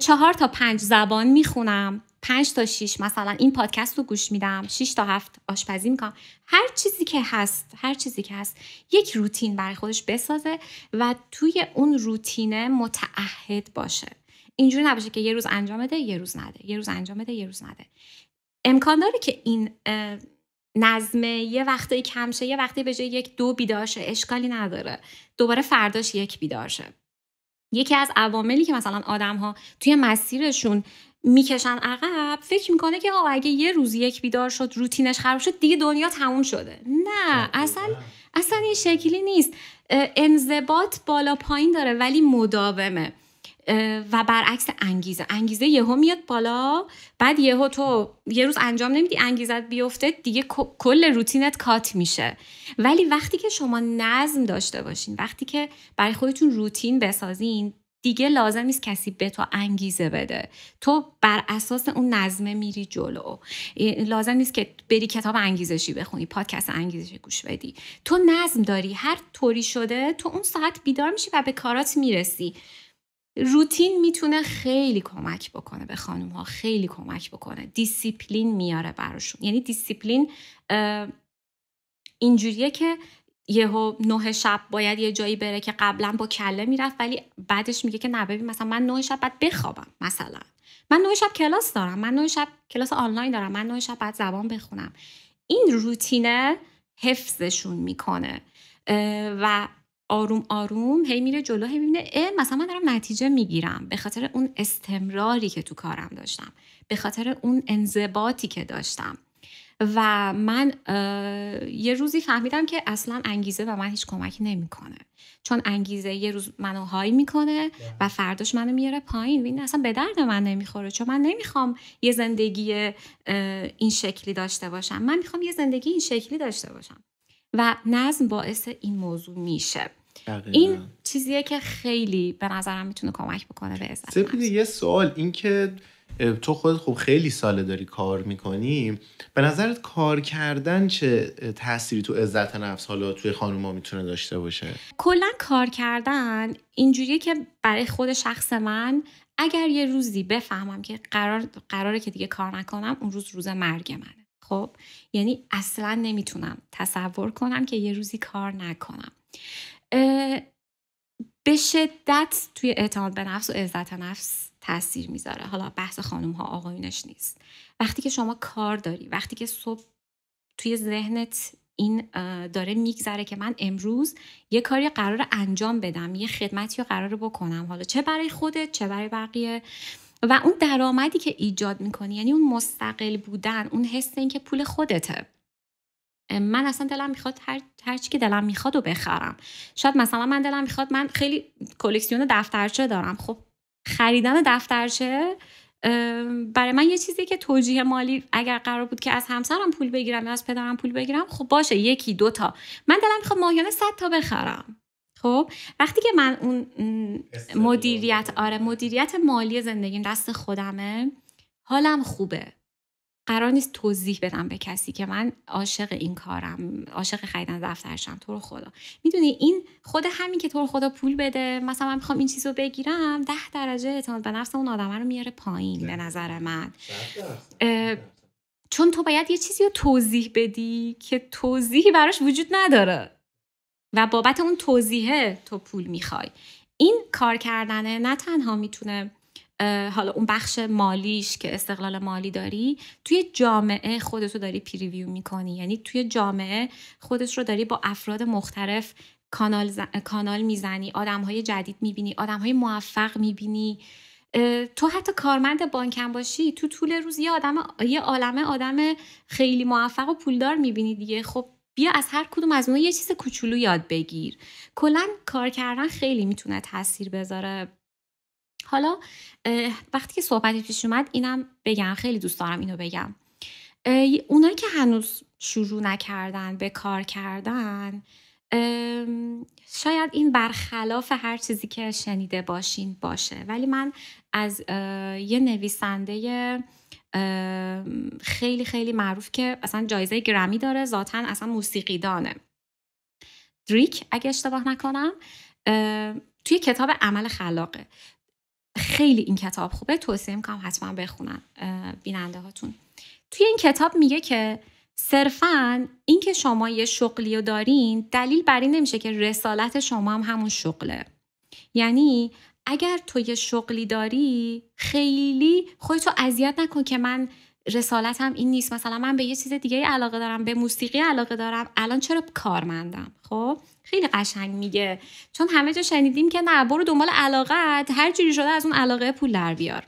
چهار تا پنج زبان می‌خونم. پنج تا شیش مثلا این پادکست رو گوش میدم. شیش تا هفت آشپزی می‌کنم. هر چیزی که هست هر چیزی که هست یک روتین برای خودش بسازه و توی اون روتینه متعهد باشه. اینجوری نباشه که یه روز انجام بده یه روز نده. یه روز انجام بده یه روز نده. امکان داره که این نظمه یه وقتایی کم شه یه وقتی به جای یک دو بیدار شه. اشکالی نداره. دوباره فرداش یک بیدار شه. یکی از عواملی که مثلا آدم ها توی مسیرشون می‌کشن عقب فکر می‌کنه که اگه یه روز یک بیدار شد روتینش خراب شد دیگه دنیا تموم شده. نه اصلا اصلا این شکلی نیست. انضباط بالا پایین داره ولی مداومه. و برعکس انگیزه. انگیزه یهو میاد بالا بعد یهو تو یه روز انجام نمیدی انگیزت بیفته دیگه کل روتینت cut میشه. ولی وقتی که شما نظم داشته باشین وقتی که برای خودتون روتین بسازین دیگه لازم نیست کسی به تو انگیزه بده. تو بر اساس اون نظمه میری جلو. لازم نیست که بری کتاب انگیزشی بخونی پادکست انگیزشی گوش بدی. تو نظم داری هر طوری شده تو اون ساعت بیدار میشی و به کارات می‌رسی. روتین می‌تونه خیلی کمک بکنه به خانم ها خیلی کمک بکنه. دیسیپلین میاره براشون. یعنی دیسیپلین اینجوریه که یهو نه شب باید یه جایی بره که قبلا با کله می‌رفت ولی بعدش میگه که نه ببین مثلا من نه شب باید بخوابم مثلا. من نه شب کلاس دارم من نه شب کلاس آنلاین دارم من نه شب باید زبان بخونم. این روتینه حفظشون می‌کنه. و آروم آروم هی میره جلو هی می‌بینه مثلا من دارم نتیجه می‌گیرم به خاطر اون استمراری که تو کارم داشتم به خاطر اون انضباطی که داشتم. و من یه روزی فهمیدم که اصلا انگیزه و من هیچ کمکی نمی‌کنه. چون انگیزه یه روز منو های می‌کنه و فرداش منو میاره پایین. این اصلا به درد من نمی‌خوره. چون من نمی‌خوام یه زندگی این شکلی داشته باشم. من می‌خوام یه زندگی این شکلی داشته باشم. و نظم باعث این موضوع میشه. این چیزیه که خیلی به نظرم می‌تونه کمک بکنه به عزت یه سوال. این که تو خود خب خیلی ساله داری کار می‌کنی. به نظرت کار کردن چه تأثیری تو عزت نفس حالا توی خانوما می‌تونه داشته باشه؟ کلا کار کردن اینجوریه که برای خود شخص من اگر یه روزی بفهمم که قرار قراره که دیگه کار نکنم اون روز روز مرگ منه. خب یعنی اصلا نمی‌تونم تصور کنم که یه روزی کار نکنم. به شدت توی اعتماد به نفس و عزت نفس تاثیر می‌ذاره. حالا بحث خانم ها آقایونش نیست. وقتی که شما کار داری وقتی که صبح توی ذهنت این داره میگذره که من امروز یه کاری قرار انجام بدم یه خدمتی رو قرار بکنم حالا چه برای خودت چه برای بقیه و اون درآمدی که ایجاد می‌کنی یعنی اون مستقل بودن اون حس این که پول خودته. من اصلا دلم می‌خواد هر, چی که دلم می‌خواد و بخرم. شاید مثلا من دلم می‌خواد من خیلی کلکسیون دفترچه دارم. خب خریدن دفترچه برای من یه چیزی که توجیه مالی اگر قرار بود که از همسرم پول بگیرم یا از پدرم پول بگیرم خب باشه یکی دو تا من دلم می‌خواد ماهیانه صد تا بخرم. خب وقتی که من اون مدیریت آره مدیریت مالی زندگیم دست خودمه حالم خوبه. قرار نیست توضیح بدم به کسی که من عاشق این کارم عاشق خریدن دفترشم تو رو خدا. می‌دونی این خود همین که تو رو خدا پول بده مثلا من می‌خوام این چیز رو بگیرم ده درجه اعتماد به نفس اون آدمه رو میاره پایین به نظر من. چون تو باید یه چیزی رو توضیح بدی که توضیحی براش وجود نداره. و بابت اون توضیحه تو پول می‌خوای. این کار کردنه نه تنها می‌تونه حالا اون بخش مالیش که استقلال مالی داری توی جامعه خودتو داری پریویو می‌کنی. یعنی توی جامعه خودت رو داری با افراد مختلف کانال, کانال می‌زنی آدم های جدید می‌بینی آدم های موفق می‌بینی. تو حتی کارمند بانکم باشی تو طول روز یه آدم یه عالمه آدم خیلی موفق و پولدار می‌بینی دیگه. خب بیا از هر کدوم از اونها یه چیز کوچولو یاد بگیر. کلا کار کردن خیلی می‌تونه تاثیر بذاره. حالا وقتی که صحبتی پیش اومد اینم بگم خیلی دوست دارم اینو بگم. اونایی که هنوز شروع نکردن به کار کردن شاید این برخلاف هر چیزی که شنیده باشین باشه. ولی من از یه نویسنده خیلی خیلی معروف که اصلا جایزه گرمی داره ذاتا اصلا موسیقی دانه دریک اگه اشتباه نکنم توی کتاب عمل خلاقه. خیلی این کتاب خوبه توصیه می‌کنم حتما بخونن بیننده هاتون توی این کتاب میگه که صرفا اینکه شما یه شغلی رو دارین دلیل بر این نمیشه که رسالت شما هم همون شغله. یعنی اگر تو یه شغلی داری خیلی خودتو اذیت نکن که من رسالتم این نیست. مثلا من به یه چیز دیگه علاقه دارم به موسیقی علاقه دارم. الان چرا کارمندم؟ خب؟ خیلی قشنگ میگه. چون همه جا شنیدیم که نه برو دنبال علاقت. هر جوری شده از اون علاقه پول در بیار.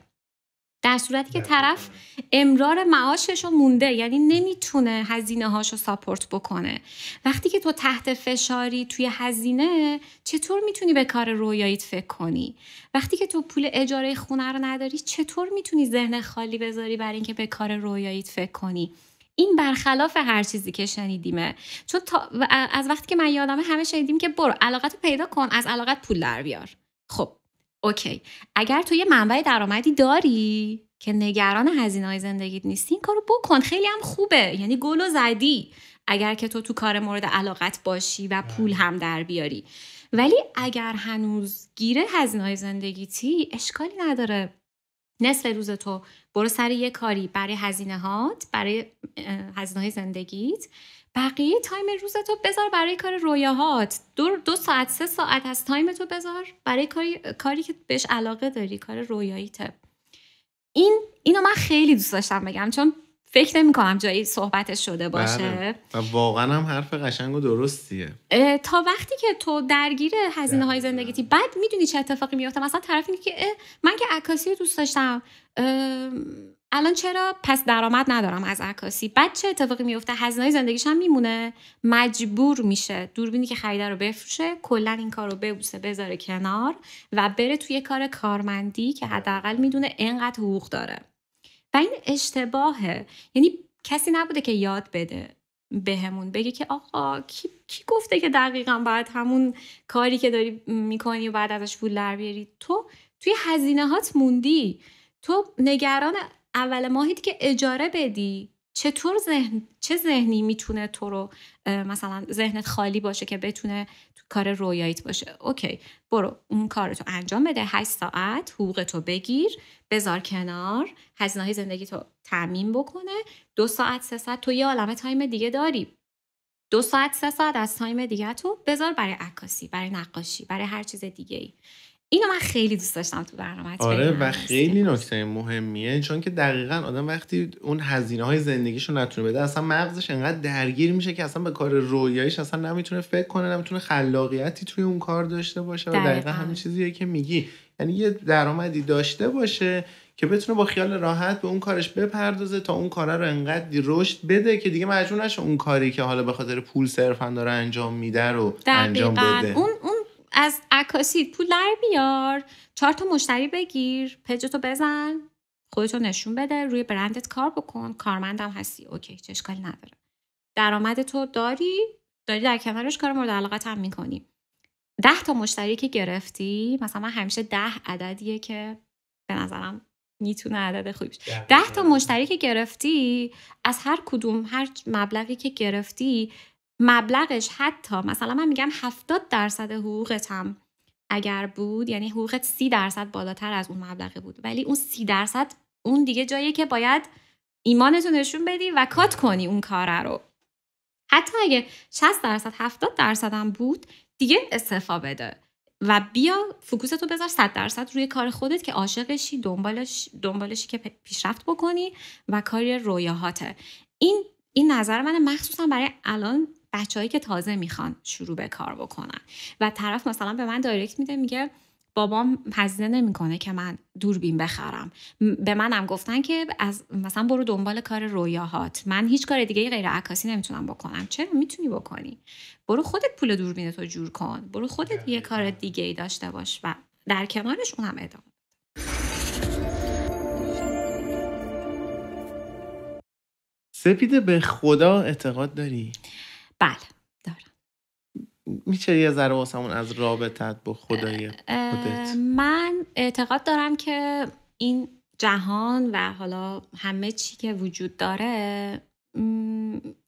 در صورتی که طرف امرار معاشش رو مونده یعنی نمی‌تونه هزینه هاشو ساپورت بکنه. وقتی که تو تحت فشاری توی هزینه چطور می‌تونی به کار رویاییت فکر کنی؟ وقتی که تو پول اجاره خونه رو نداری چطور می‌تونی ذهن خالی بذاری برای اینکه به کار رویاییت فکر کنی؟ این برخلاف هر چیزی که شنیدیمه. چون از وقتی که من یادمه همه شنیدیم که برو علاقت رو پیدا کن از علاقت پول در بیار. خب اوکی. اگر تو یه منبع درآمدی داری که نگران هزینه های زندگیت نیستی این کارو بکن. خیلی هم خوبه. یعنی گل و زدی. اگر که تو تو کار مورد علاقت باشی و پول هم در بیاری. ولی اگر هنوز گیره هزینه های زندگیتی اشکالی نداره. نصف روز تو برو سر یه کاری. برای هزینه هات برای هزینه های زندگیت بقیه time روز تو بذار برای کار رویاهات. دو, دو ساعت سه ساعت از time تو بذار برای کاری, کاری که بهش علاقه داری کار رویاییته این اینو من خیلی دوست داشتم بگم چون فکر نمی کنم جایی صحبتش شده باشه. بله. و واقعا هم حرف قشنگ و درستیه. تا وقتی که تو درگیر هزینه های زندگیتی بعد می‌دونی چه اتفاقی میفته مثلا طرف که من که عکاسی دوست داشتم الان چرا؟ پس درآمد ندارم از عکاسی. بعد چه اتفاقی میفته؟ هزینه زندگیش هم میمونه. مجبور میشه دوربینی که خریده رو بفروشه کلا این کار رو ببوسه بذاره کنار و بره توی کار کارمندی که حداقل می‌دونه انقدر حقوق داره. و این اشتباهه. یعنی کسی نبوده که یاد بده بهمون. بگه که آقا کی, کی گفته که دقیقا باید همون کاری که داری می‌کنی و بعد ازش پول در بیاری؟ تو توی هزینه هات موندی. تو نگران اول ماهی که اجاره بدی چطور ذهن چه ذهنی می‌تونه تو رو مثلا ذهنت خالی باشه که بتونه تو کار رویاییت باشه؟ OK برو اون کارتو انجام بده 8 ساعت حقوقتو بگیر بذار کنار هزینه های زندگی تو تامین بکنه دو ساعت سه ساعت تو یه عالمه time دیگه داری. دو ساعت سه ساعت از time دیگه تو بذار برای عکاسی برای نقاشی برای هر چیز دیگه ای اینو من خیلی دوست داشتم تو برنامه آره و خیلی نکته مهمیه چون که دقیقا آدم وقتی اون هزینه های زندگیشو نتونه بده اصلا مغزش انقدر درگیر میشه که اصلا به کار رویاییش اصلا نمی‌تونه فکر کنه نمی‌تونه خلاقیتی توی اون کار داشته باشه و دقیقا همین چیزیه که میگی. یعنی یه درآمدی داشته باشه که بتونه با خیال راحت به اون کارش بپردازه تا اون کار رو انقدر رشد بده که دیگه مجبور نشه اون کاری که حالا به خاطر پول صرفا داره انجام میده رو انجام بده. اون از عکاسی پول در بیار. چهار تا مشتری بگیر. پجتو بزن. خودتو نشون بده. روی برندت کار بکن. کارمندم هستی. اوکی. چه اشکالی نداره. درآمد تو داری. داری در کنارش کار مورد علاقت هم می‌کنی. ده تا مشتری که گرفتی مثلا من همیشه ده عددیه که به نظرم می‌تونه عدد خوبی ده تا مشتری که گرفتی از هر کدوم هر مبلغی که گرفتی مبلغش حتی مثلا من میگم 70 درصد حقوقت هم اگر بود یعنی حقوقت 30 درصد بالاتر از اون مبلغه بود. ولی اون 30 درصد اون دیگه جایی که باید ایمانتو نشون بدی و کات کنی اون کاره رو. حتی اگه 60 درصد 70 درصد هم بود دیگه استعفا بده. و بیا فوکوستو بذار 100 درصد روی کار خودت که عاشقشی دنبالش دنبالشی که پیشرفت بکنی و کاری رویاهاته. این این نظر منه مخصوصا برای الان بچههایی که تازه می‌خوان شروع به کار بکنن. و طرف مثلا به من دایرکت میده میگه بابام هزینه نمی‌کنه که من دوربین بخرم. به منم گفتن که از مثلا برو دنبال کار رویاهات. من هیچ کار دیگه غیر عکاسی نمی‌تونم بکنم. چرا؟ می‌تونی بکنی. برو خودت پول دوربین تو جور کن. برو خودت یه کار دیگه ای داشته باش و در کنارش اونم ادامه سپیده به خدا اعتقاد داری؟ بله دارم. میشه یه ذره واسمون از رابطت با خدای خودت؟ من اعتقاد دارم که این جهان و حالا همه چی که وجود داره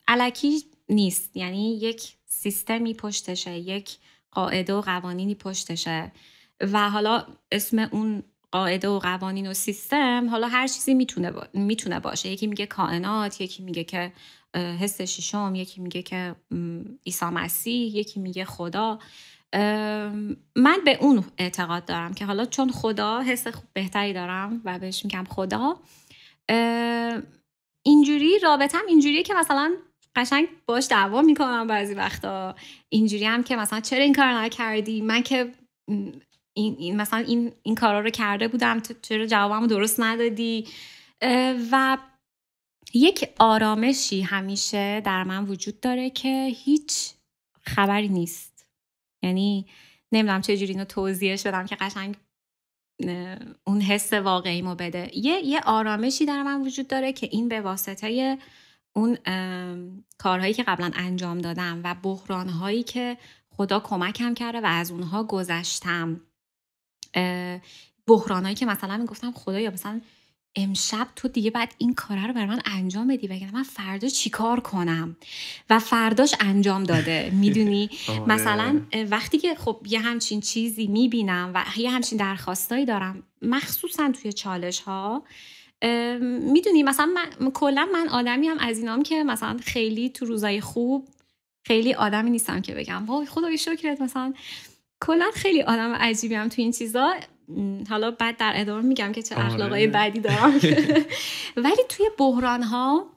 علکی نیست. یعنی یک سیستمی پشتشه یک قاعده و قوانینی پشتشه. و حالا اسم اون قاعده و قوانین و سیستم حالا هر چیزی می‌تونه می‌تونه باشه. یکی میگه کائنات یکی میگه که حس ششم یکی میگه که عیسی مسیح یکی میگه خدا. من به اون اعتقاد دارم که حالا چون خدا حس بهتری دارم و بهش میگم خدا اینجوری رابطم اینجوریه که مثلا قشنگ باش دعوا می‌کنم بعضی وقتا. اینجوری هم که مثلا چرا این کار نکردی؟ من که این, این مثلا این, این کارا رو کرده بودم چرا جوابمو درست ندادی؟ و یک آرامشی همیشه در من وجود داره که هیچ خبری نیست. یعنی نمی‌دونم چجوری اینو توضیحش بدم که قشنگ اون حس واقعیمو بده. یه یه آرامشی در من وجود داره که این به واسطه اون کارهایی که قبلا انجام دادم و بحرانهایی که خدا کمکم کرده و از اونها گذشتم. بحرانهایی که مثلا می‌گفتم خدا یا مثلا امشب تو دیگه بعد این کاره رو بر من انجام بدی وگرنه من فردا چیکار کنم؟ و فرداش انجام داده می‌دونی؟ آره. مثلا وقتی که خب یه همچین چیزی می‌بینم و یه همچین درخواستایی دارم مخصوصا توی چالش ها می‌دونی؟ مثلا من کلا من آدمی هم از اینام که مثلا خیلی تو روزای خوب خیلی آدمی نیستم که بگم وای خدای شکرت مثلا کلا خیلی آدم عجیبی هم تو این چیزا. حالا بعد در ادامه میگم که چه آره. اخلاقای بدی دارم. ولی توی بحران ها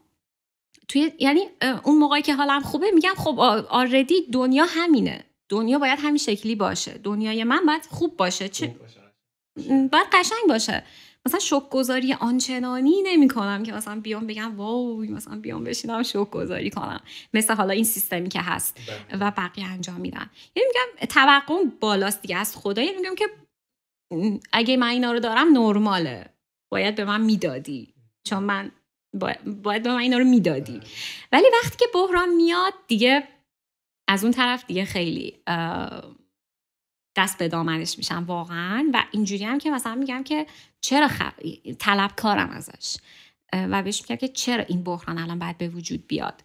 توی یعنی اون موقعی که حالم خوبه میگم خب آردی دنیا همینه. دنیا باید همین شکلی باشه. دنیای من باید خوب باشه. چه باید قشنگ باشه. مثلا شوک گذاری آنچنانی نمی کنم که مثلا بیام بگم واو مثلا بیام بشینم شوک گذاری کنم. مثل حالا این سیستمی که هست بله. و بقیه انجام میدن. یعنی میگم توقع بالاست دیگه. از خدا یعنی میگم که اگه من اینا رو دارم نرماله. باید به من می‌دادی. چون من باید به من اینا رو می‌دادی. ولی وقتی که بحران میاد دیگه از اون طرف دیگه خیلی دست به دامنش میشم واقعا. و اینجوری هم که مثلا میگم که چرا خب طلبکارم ازش؟ و بهش میگم که چرا این بحران الان باید به وجود بیاد؟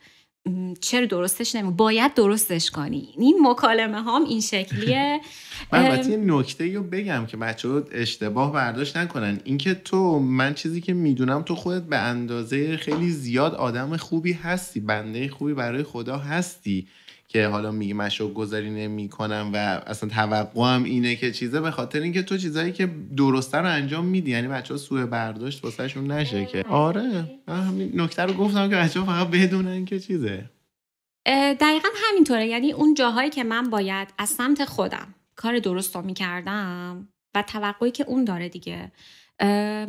چرا درستش نمی باید درستش کنی. این مکالمه هم این شکلیه. من البته یه نکته رو بگم که بچه ها اشتباه برداشت نکنن. اینکه تو من چیزی که می‌دونم تو خودت به اندازه خیلی زیاد آدم خوبی هستی. بنده خوبی برای خدا هستی. که حالا میگی مشروع گذاری نمی کنم و اصلا توقعم اینه که چیزه به خاطر اینکه تو چیزایی که درسته رو انجام میدی یعنی بچه ها سوء برداشت واسهشون نشه که. آره من همین نکته رو گفتم که بچه ها فقط بدونن که چیزه. دقیقا همینطوره. یعنی اون جاهایی که من باید از سمت خودم کار درست رو می‌کردم و توقعی که اون داره دیگه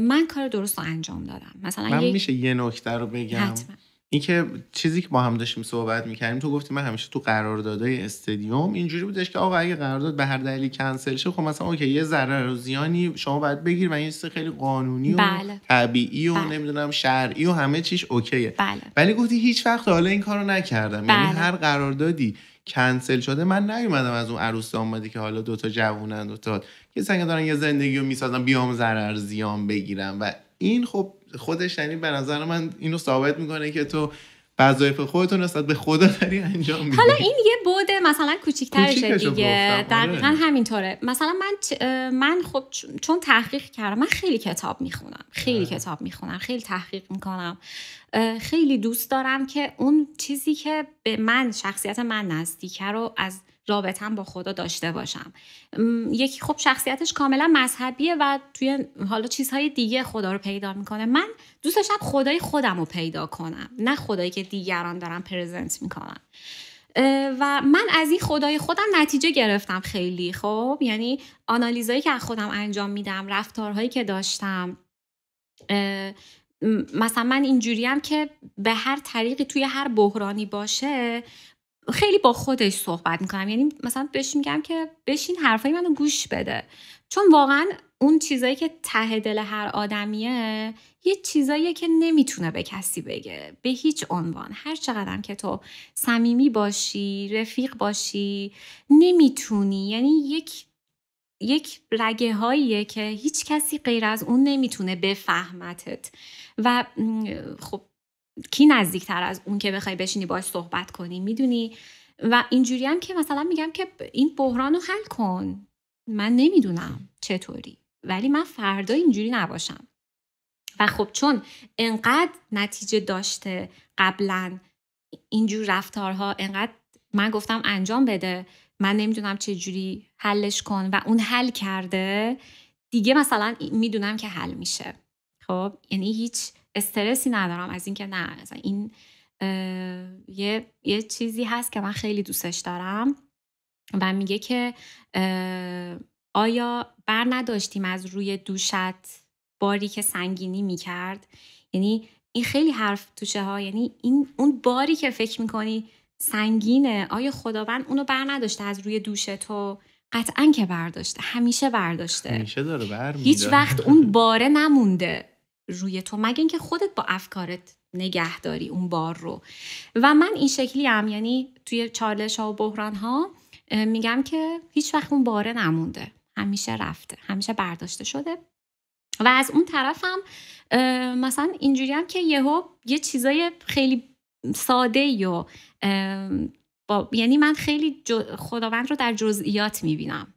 من کار درست رو انجام دادم. مثلا من میشه یه نکته رو بگم. حتما. این که چیزی که با هم داشتیم صحبت می‌کردیم تو گفتی من همیشه تو قراردادهای استادیوم اینجوری بودش که آقا اگه قرارداد به هر دلیلی کنسل شه خب مثلا اوکی یه ضرر و زیانی شما باید بگیر و این چیز خیلی قانونی و بله. طبیعی و بله. نمی‌دونم شرعی و همه چیش اوکیه بله. ولی گفتی هیچ وقت حالا این کارو نکردم یعنی بله. یعنی هر قراردادی کنسل شده من نیومدم از اون عروس آمدی که حالا دوتا جوونن دوتا که سنگ دارن یه زندگی رو می‌سازن بیام ضرر زیان بگیرم و این خب خودش یعنی به نظر من اینو ثابت می‌کنه که تو وظایف خودتون نسبت به خدا داری انجام میدی. حالا این یه بوده مثلا کوچیک‌ترشه دیگه. دقیقا آره. همینطوره. مثلا من من خب چون تحقیق کردم من خیلی کتاب می‌خونم. خیلی آره. کتاب می‌خونم خیلی تحقیق می‌کنم. خیلی دوست دارم که اون چیزی که به من شخصیت من نزدیکه رو از رابطم با خدا داشته باشم. یکی خب شخصیتش کاملا مذهبیه و توی حالا چیزهای دیگه خدا رو پیدا می‌کنه. من دوست داشتم خدای خودم رو پیدا کنم نه خدایی که دیگران دارن پرزنت می‌کنن. و من از این خدای خودم نتیجه گرفتم خیلی خب؟ یعنی آنالیزایی که از خودم انجام میدم رفتارهایی که داشتم. مثلا من اینجوریم که به هر طریقی توی هر بحرانی باشه خیلی با خودش صحبت می‌کنم. یعنی مثلا بهش میگم که بشین حرفای منو گوش بده. چون واقعا اون چیزایی که ته دل هر آدمیه یه چیزایی که نمی‌تونه به کسی بگه. به هیچ عنوان. هر چقدر که تو صمیمی باشی رفیق باشی نمی‌تونی. یعنی یک یک رگه هاییه که هیچ کسی غیر از اون نمی‌تونه بفهمتت. و خب کی نزدیکتر از اون که بخوای بشینی باش صحبت کنی می‌دونی؟ و اینجوری هم که مثلا میگم که این بحران رو حل کن. من نمی‌دونم چطوری ولی من فردا اینجوری نباشم. و خب چون انقدر نتیجه داشته قبلا اینجور رفتارها انقدر من گفتم انجام بده من نمی‌دونم چه جوری حلش کن و اون حل کرده دیگه مثلا می‌دونم که حل میشه. خب؟ یعنی هیچ استرسی ندارم از اینکه نه مثلا این یه،, یه چیزی هست که من خیلی دوستش دارم و میگه که آیا بر نداشتیم از روی دوشت باری که سنگینی می‌کرد؟ یعنی این خیلی حرف توشه ها یعنی این اون باری که فکر می‌کنی سنگینه آیا خداوند اونو بر نداشته از روی دوش تو؟ قطعا که برداشته همیشه برداشته. همیشه داره بر هیچ وقت اون باره نمونده. روی تو مگه اینکه خودت با افکارت نگه داری اون بار رو. و من این شکلی هم یعنی توی چالش ها و بحران ها میگم که هیچ وقت اون باره نمونده. همیشه رفته همیشه برداشته شده. و از اون طرفم مثلا اینجوری هم که یهو یه چیزای خیلی ساده یا با یعنی من خیلی خداوند رو در جزئیات می‌بینم.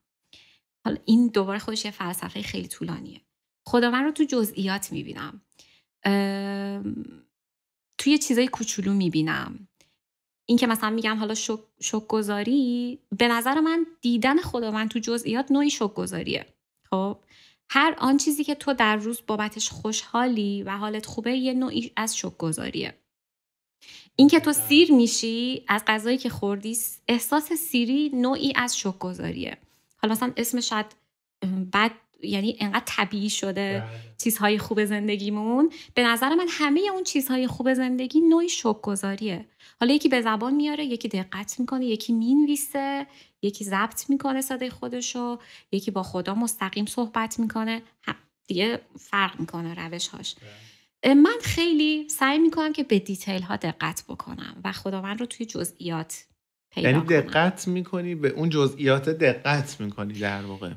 حالا این دوباره خودش یه فلسفه خیلی طولانیه. خداوند رو تو جزئیات می‌بینم. توی چیزای کوچولو می‌بینم. این که مثلا میگم حالا شک, گذاری به نظر من دیدن خداوند تو جزئیات نوعی شک گذاریه خب؟ هر آن چیزی که تو در روز بابتش خوشحالی و حالت خوبه یه نوعی از شک گذاریه این که تو سیر میشی از غذایی که خوردی احساس سیری نوعی از شک گذاریه حالا مثلا اسم شاید بد یعنی انقدر طبیعی شده بله. چیزهای خوب زندگیمون به نظر من همه اون چیزهای خوب زندگی نوعی شک گذاریه حالا یکی به زبان میاره یکی دقت می‌کنه یکی می‌نویسه یکی ضبط می‌کنه صدای خودشو یکی با خدا مستقیم صحبت می‌کنه دیگه فرق می‌کنه روش هاش بله. من خیلی سعی می‌کنم که به دیتیل ها دقت بکنم و خداوند رو توی جزئیات یعنی دقت می‌کنی به اون جزئیات دقت می‌کنی در واقع؟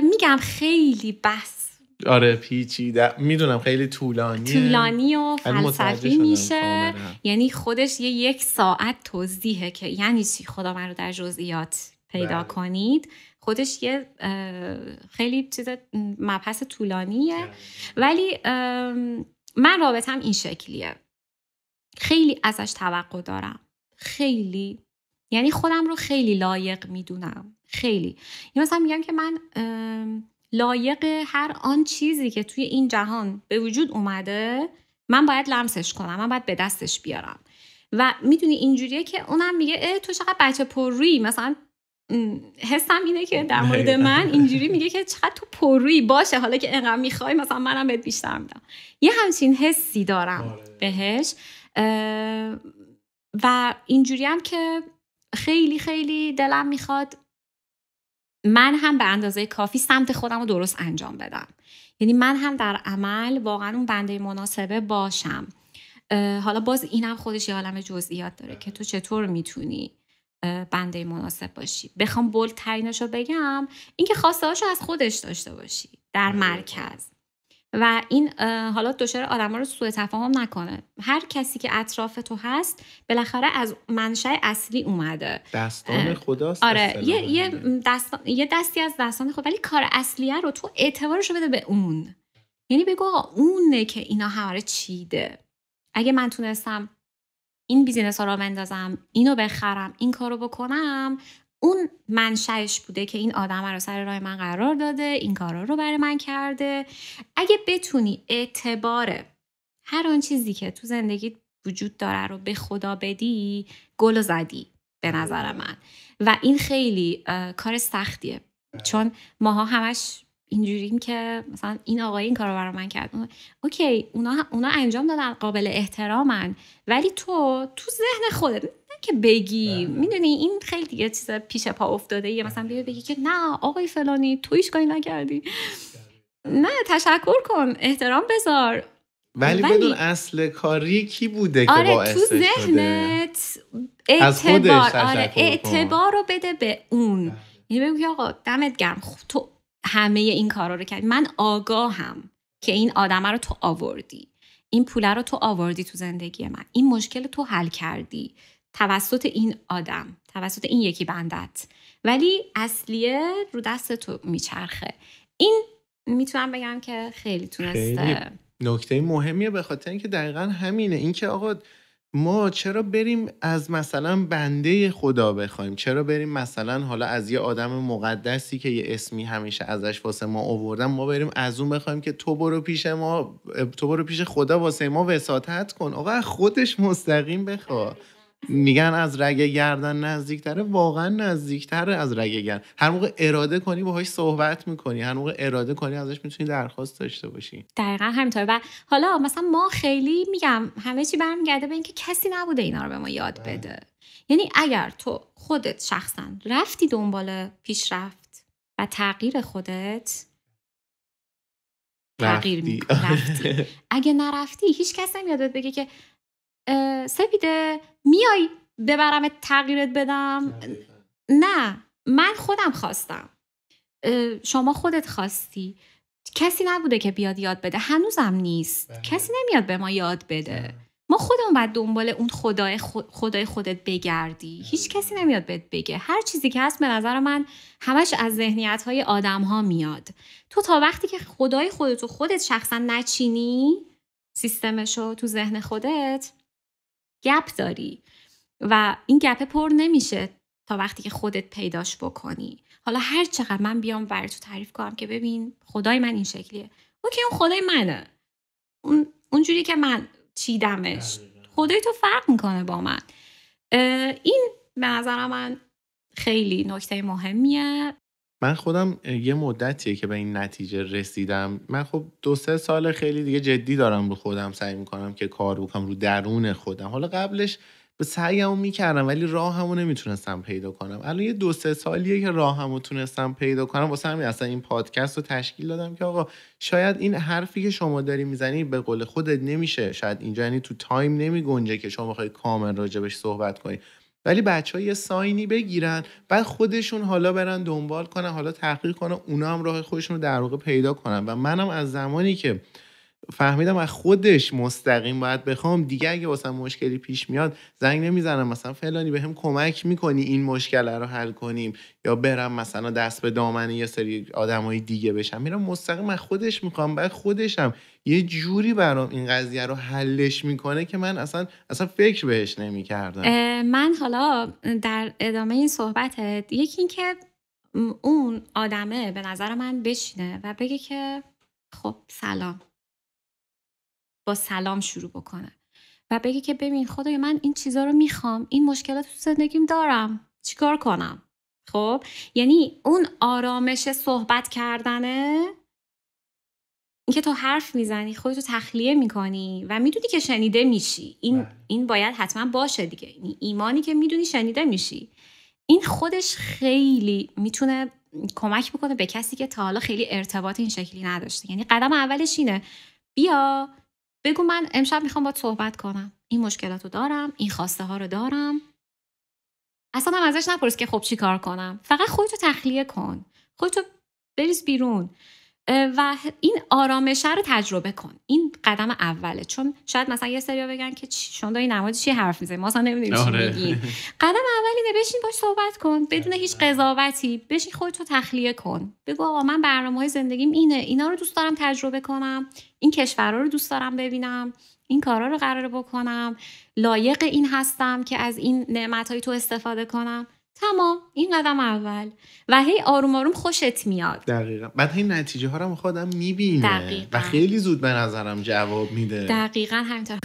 میگم خیلی بحث. آره پیچیده. می‌دونم خیلی طولانی طولانی و فلسفی میشه. یعنی خودش یه یک ساعت توضیحه که یعنی چی؟ خدا من رو در جزئیات پیدا بله. کنید. خودش یه خیلی چیز مبحث طولانیه. بله. ولی من رابطم این شکلیه. خیلی ازش توقع دارم. خیلی یعنی خودم رو خیلی لایق می‌دونم. خیلی. یا مثلا میگم که من لایق هر آن چیزی که توی این جهان به وجود اومده من باید لمسش کنم من باید به دستش بیارم. و می‌دونی اینجوریه که اونم میگه اه تو چقدر بچه پررویی. مثلا حسم اینه که در مورد من اینجوری میگه که چقدر تو پررویی باشه. حالا که انقدر می‌خوای مثلا منم بهت بیشتر میدم. یه همچین حسی دارم آره. بهش. و اینجوری هم که خیلی خیلی دلم می‌خواد من هم به اندازه کافی سمت خودم رو درست انجام بدم. یعنی من هم در عمل واقعا اون بنده مناسبه باشم. حالا باز اینم خودش یه عالم جزئیات داره که تو چطور می‌تونی بنده مناسب باشی. بخوام بولترینش رو بگم اینکه خواسته از خودش داشته باشی در. مرکز. و این حالا دچار آدما رو سوء تفاهم نکنه. هر کسی که اطراف تو هست بالاخره از منشأ اصلی اومده. دستان خداست آره یه, یه, یه دستی از دستان خدا ولی کار اصلیه رو تو اعتبارش بده به اون. یعنی بگو آقا اونه که اینا همه چیده. اگه من تونستم این بیزینس ها رو بندازم اینو بخرم این کارو بکنم اون منشأش بوده که این آدم رو سر راه من قرار داده این کارا رو برای من کرده. اگه بتونی اعتبار هر آن چیزی که تو زندگی وجود داره رو به خدا بدی گل زدی به نظر من. و این خیلی کار سختیه. چون ماها همش اینجوریم که مثلا این آقای این کار رو برای من کرد. اوکی اونا, اونا انجام دادن قابل احترامن ولی تو تو ذهن خودت که بگی. می‌دونی این خیلی دیگه چیز پیش پا افتاده یه مثلا بیا بگی که نه آقای فلانی تو هیچ کاری نکردی. نه تشکر کن احترام بذار. ولی, ولی بدون اصل کاری کی بوده آره که باعث تو ذهنت اعتبار آره اعتبار رو بده به اون. بله. یعنی بگو آقا دمت گرم. تو همه این کارا رو کردی. من آگاهم که این آدمه رو تو آوردی. این پوله رو تو آوردی تو زندگی من. این مشکل تو حل کردی. توسط این آدم توسط این یکی بندت. ولی اصلیه رو دست تو میچرخه. این می‌تونم بگم که خیلی تونسته. نکته مهمیه به خاطر اینکه دقیقا همینه. اینکه آقا ما چرا بریم از مثلا بنده خدا بخوایم؟ چرا بریم مثلا حالا از یه آدم مقدسی که یه اسمی همیشه ازش واسه ما آوردن ما بریم از اون بخوایم که تو برو پیش ما تو برو پیش خدا واسه ما وساطت کن. آقا خودش مستقیم بخوا. میگن از رگ گردن نزدیکتره واقعا نزدیکتره از رگ گردن. هر موقع اراده کنی باهاش صحبت می‌کنی. هر موقع اراده کنی ازش می‌تونی درخواست داشته باشی. دقیقا همینطوره. و حالا مثلا ما خیلی میگم همه چی برمیگرده به اینکه کسی نبوده اینا رو به ما یاد بله. بده. یعنی اگر تو خودت شخصا رفتی دنبال پیشرفت و تغییر خودت تغییر رفتی. اگه نرفتی هیچ کس نمیاد بگه که سپیده میای ببرم تغییرت بدم؟ نه من خودم خواستم. شما خودت خواستی. کسی نبوده که بیاد یاد بده. هنوزم نیست. بله. کسی نمیاد به ما یاد بده. ما خودمون باید دنبال اون خدای, خدای خودت بگردی. هیچ کسی نمیاد بهت بگه. هر چیزی که هست به نظر من همش از ذهنیت های آدم ها میاد. تو تا وقتی که خدای خودت و خودت شخصا نچینی سیستمشو تو ذهن خودت گپ داری. و این گپ پر نمیشه تا وقتی که خودت پیداش بکنی. حالا هر چقدر من بیام بر تو تعریف کنم که ببین خدای من این شکلیه. اوکی اون خدای منه. اون اونجوری که من چیدمش. خدای تو فرق می‌کنه با من. این به نظر من خیلی نکته مهمیه. من خودم یه مدتیه که به این نتیجه رسیدم. من خب دو سه سال خیلی دیگه جدی دارم رو خودم سعی می‌کنم که کار بکنم رو درون خودم. حالا قبلش به سعیمو می‌کردم ولی راهمو نمی‌تونستم پیدا کنم. الان یه دو سه سالیه که راهمو تونستم پیدا کنم. واسه همین اصلا این پادکست رو تشکیل دادم که آقا شاید این حرفی که شما داری می‌زنی به قول خودت نمیشه. شاید اینجا یعنی تو تایم نمیگنجه که شما بخوای کامل راجبش صحبت کنی. ولی بچه ها یه ساینی بگیرن بعد خودشون حالا برن دنبال کنن حالا تحقیق کنن اونا هم راه خودشون رو در واقع پیدا کنن. و منم از زمانی که فهمیدم از خودش مستقیم باید بخوام دیگه اگه واسه مشکلی پیش میاد زنگ نمی‌زنم. مثلا فلانی به هم کمک می‌کنی این مشکل رو حل کنیم یا برم مثلا دست به دامن یه سری آدمای دیگه بشم. میرم مستقیم از خودش می‌خوام بعد خودشم یه جوری برام این قضیه رو حلش می‌کنه که من اصلا اصلا فکر بهش نمی‌کردم. من حالا در ادامه این صحبتت یکی این که اون آدمه به نظر من بشینه و بگه که خب سلام. با سلام شروع بکنه و بگه که ببین خدای من این چیزا رو می‌خوام این مشکلات تو زندگیم دارم چیکار کنم؟ خب؟ یعنی اون آرامش صحبت کردنه اینکه تو حرف می‌زنی خودتو تخلیه می‌کنی و می‌دونی که شنیده میشی. این بله. این باید حتما باشه دیگه. این ایمانی که می‌دونی شنیده میشی. این خودش خیلی می‌تونه کمک بکنه به کسی که تا حالا خیلی ارتباط این شکلی نداشته. یعنی قدم اولش اینه بیا بگو من امشب می‌خوام باید صحبت کنم. این مشکلات رو دارم این خواسته ها رو دارم. اصلا هم ازش نپرس که خب چی کار کنم. فقط خودتو تخلیه کن. خودتو بریز بیرون. و این آرامشه رو تجربه کن. این قدم اوله. چون شاید مثلا یه سری بگن که شما داری نماز چی حرف می‌زنی؟ ما اصلا نمی‌دونیم چی آره. میگین قدم اولی بشین باش صحبت کن. بدون هیچ قضاوتی. بشین خودتو تخلیه کن. بگو آقا من برنامه های زندگیم اینه. اینا رو دوست دارم تجربه کنم. این کشورها رو دوست دارم ببینم. این کارا رو قرار بکنم. لایق این هستم که از این نعمت های تو استفاده کنم. تمام این قدم اول. و هی آروم آروم خوشت میاد. دقیقا. بعد هی نتیجه ها رو خودم می‌بینه. و خیلی زود به نظرم جواب میده. دقیقا همینطور.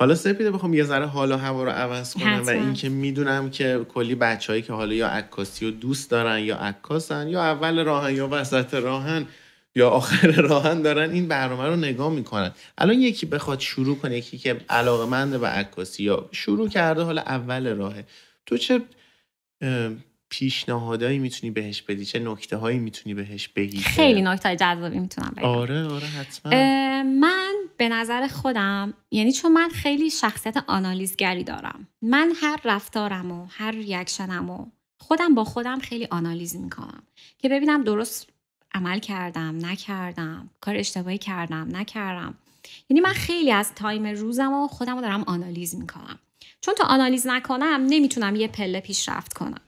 حالا سپیده بخوام یه ذره حالا هوا رو عوض کنم و اینکه می‌دونم که کلی بچههایی که حالا یا عکاسی رو دوست دارن یا عکاسن یا اول راهن یا وسط راهن یا آخر راهن دارن این برنامه رو نگاه می‌کنن. الان یکی بخواد شروع کنه یکی که علاقه منده به عکاسی یا شروع کرده حالا اول راهه. تو چه پیشنهادایی می‌تونی بهش بدی؟ چه نکته هایی می‌تونی بهش بگی خیلی نکته جذابی می‌تونم بگم. آره آره حتما. من به نظر خودم یعنی چون من خیلی شخصیت آنالیزگری دارم من هر رفتارم و هر reaction م و خودم با خودم خیلی آنالیز می‌کنم. که ببینم درست عمل کردم نکردم کار اشتباهی کردم نکردم. یعنی من خیلی از time روزم و خودم رو دارم آنالیز می‌کنم. چون تا آنالیز نکنم نمی‌تونم یه پله پیشرفت کنم.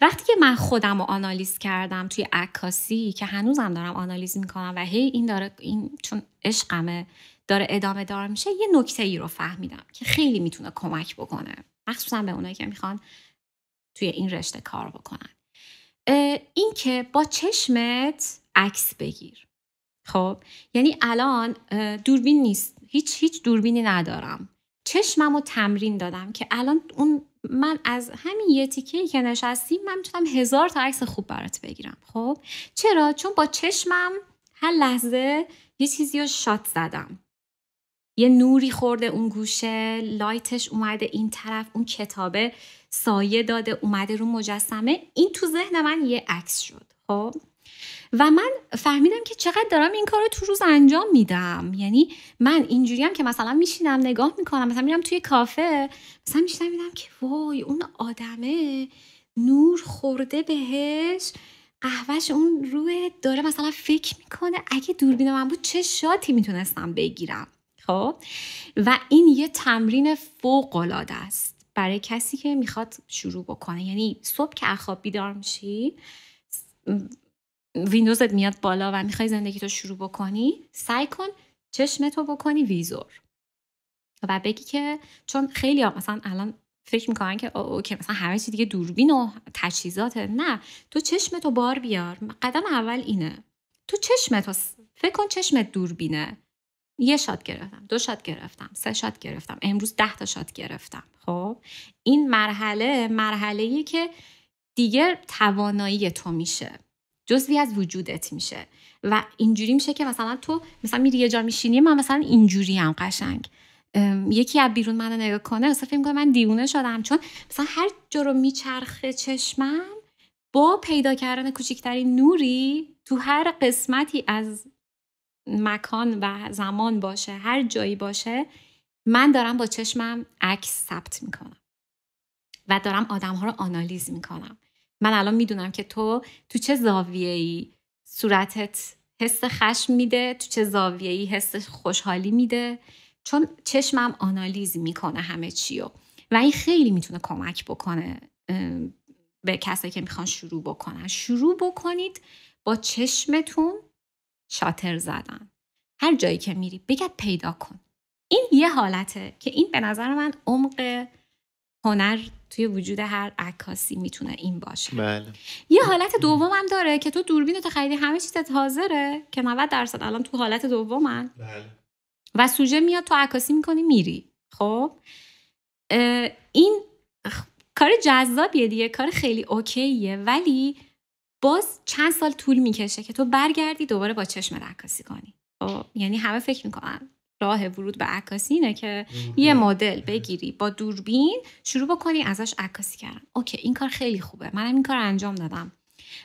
وقتی که من خودم رو آنالیز کردم توی عکاسی که هنوزم دارم آنالیز می‌کنم و هی این داره این چون عشقمه داره ادامه دار میشه یه نکته ای رو فهمیدم که خیلی می‌تونه کمک بکنه. مخصوصا به اونایی که می‌خوان توی این رشته کار بکنن. این که با چشمت عکس بگیر. خب؟ یعنی الان دوربین نیست. هیچ هیچ دوربینی ندارم. چشمم رو تمرین دادم که الان اون من از همین یه تیکه که نشستیم من می‌تونم هزار تا عکس خوب برات بگیرم. خب؟ چرا؟ چون با چشمم هر لحظه یه چیزی رو شات زدم. یه نوری خورده اون گوشه لایتش اومده این طرف اون کتابه سایه داده اومده رو مجسمه. این تو ذهن من یه عکس شد خب؟ و من فهمیدم که چقدر دارم این کار رو تو روز انجام میدم. یعنی من اینجوری هم که مثلا میشینم نگاه می‌کنم مثلا میرم توی کافه مثلا میشینم میدم که وای اون آدمه نور خورده بهش. قهوهش اون روی داره مثلا فکر می‌کنه. اگه دوربین من بود چه شاتی می‌تونستم بگیرم. خب؟ و این یه تمرین فوق العاده است. برای کسی که می‌خواد شروع بکنه. یعنی صبح که اخواب بیدار میشی ویندوزت میاد بالا و می‌خوای زندگی تو شروع بکنی سعی کن چشمتو بکنی ویزور. و بگی که چون خیلی ها مثلا الان فکر می‌کنن که OK مثلا همه چی دیگه دوربین و تجهیزاته. نه تو چشمتو بار بیار. قدم اول اینه. تو چشمتو فکر کن چشمت دوربینه. یه shot گرفتم دو shot گرفتم سه shot گرفتم امروز ده تا shot گرفتم. خب؟ این مرحله مرحله که دیگه توانایی تو میشه. جزوی از وجودت میشه. و اینجوری میشه که مثلا تو مثلا میری یه جا میشینی من مثلا اینجوری هم قشنگ یکی از بیرون منو نگاه کنه اصلا فکر من دیوونه شدم. چون مثلا هر جا رو میچرخه چشمم با پیدا کردن کوچکترین نوری تو هر قسمتی از مکان و زمان باشه هر جایی باشه من دارم با چشمم عکس ثبت می‌کنم و دارم آدم ها رو آنالیز می‌کنم. من الان می‌دونم که تو تو چه زاویه ای صورتت حس خشم میده تو چه زاویه ای حس خوشحالی میده؟ چون چشمم آنالیز می‌کنه همه چیو و این خیلی می‌تونه کمک بکنه به کسایی که می‌خوان شروع بکنن. شروع بکنید با چشمتون شاتر زدن. هر جایی که میری بگد پیدا کن. این یه حالته که این به نظر من عمق هنر توی وجود هر عکاسی می‌تونه این باشه. بله. یه حالت دوم هم داره که تو دوربین تو خریدی همه چیزت حاضره که 90 درصد الان تو حالت دومن. بله. و سوژه میاد تو عکاسی می‌کنی میری. خب؟ این کار جذابیه دیگه کار خیلی اوکیه ولی باز چند سال طول می‌کشه که تو برگردی دوباره با چشم عکاسی کنی. خب یعنی همه فکر می‌کنن راه ورود به عکاسی اینه که یه مدل بگیری با دوربین شروع بکنی ازش عکاسی کردن. اوکی این کار خیلی خوبه. منم این کار انجام دادم.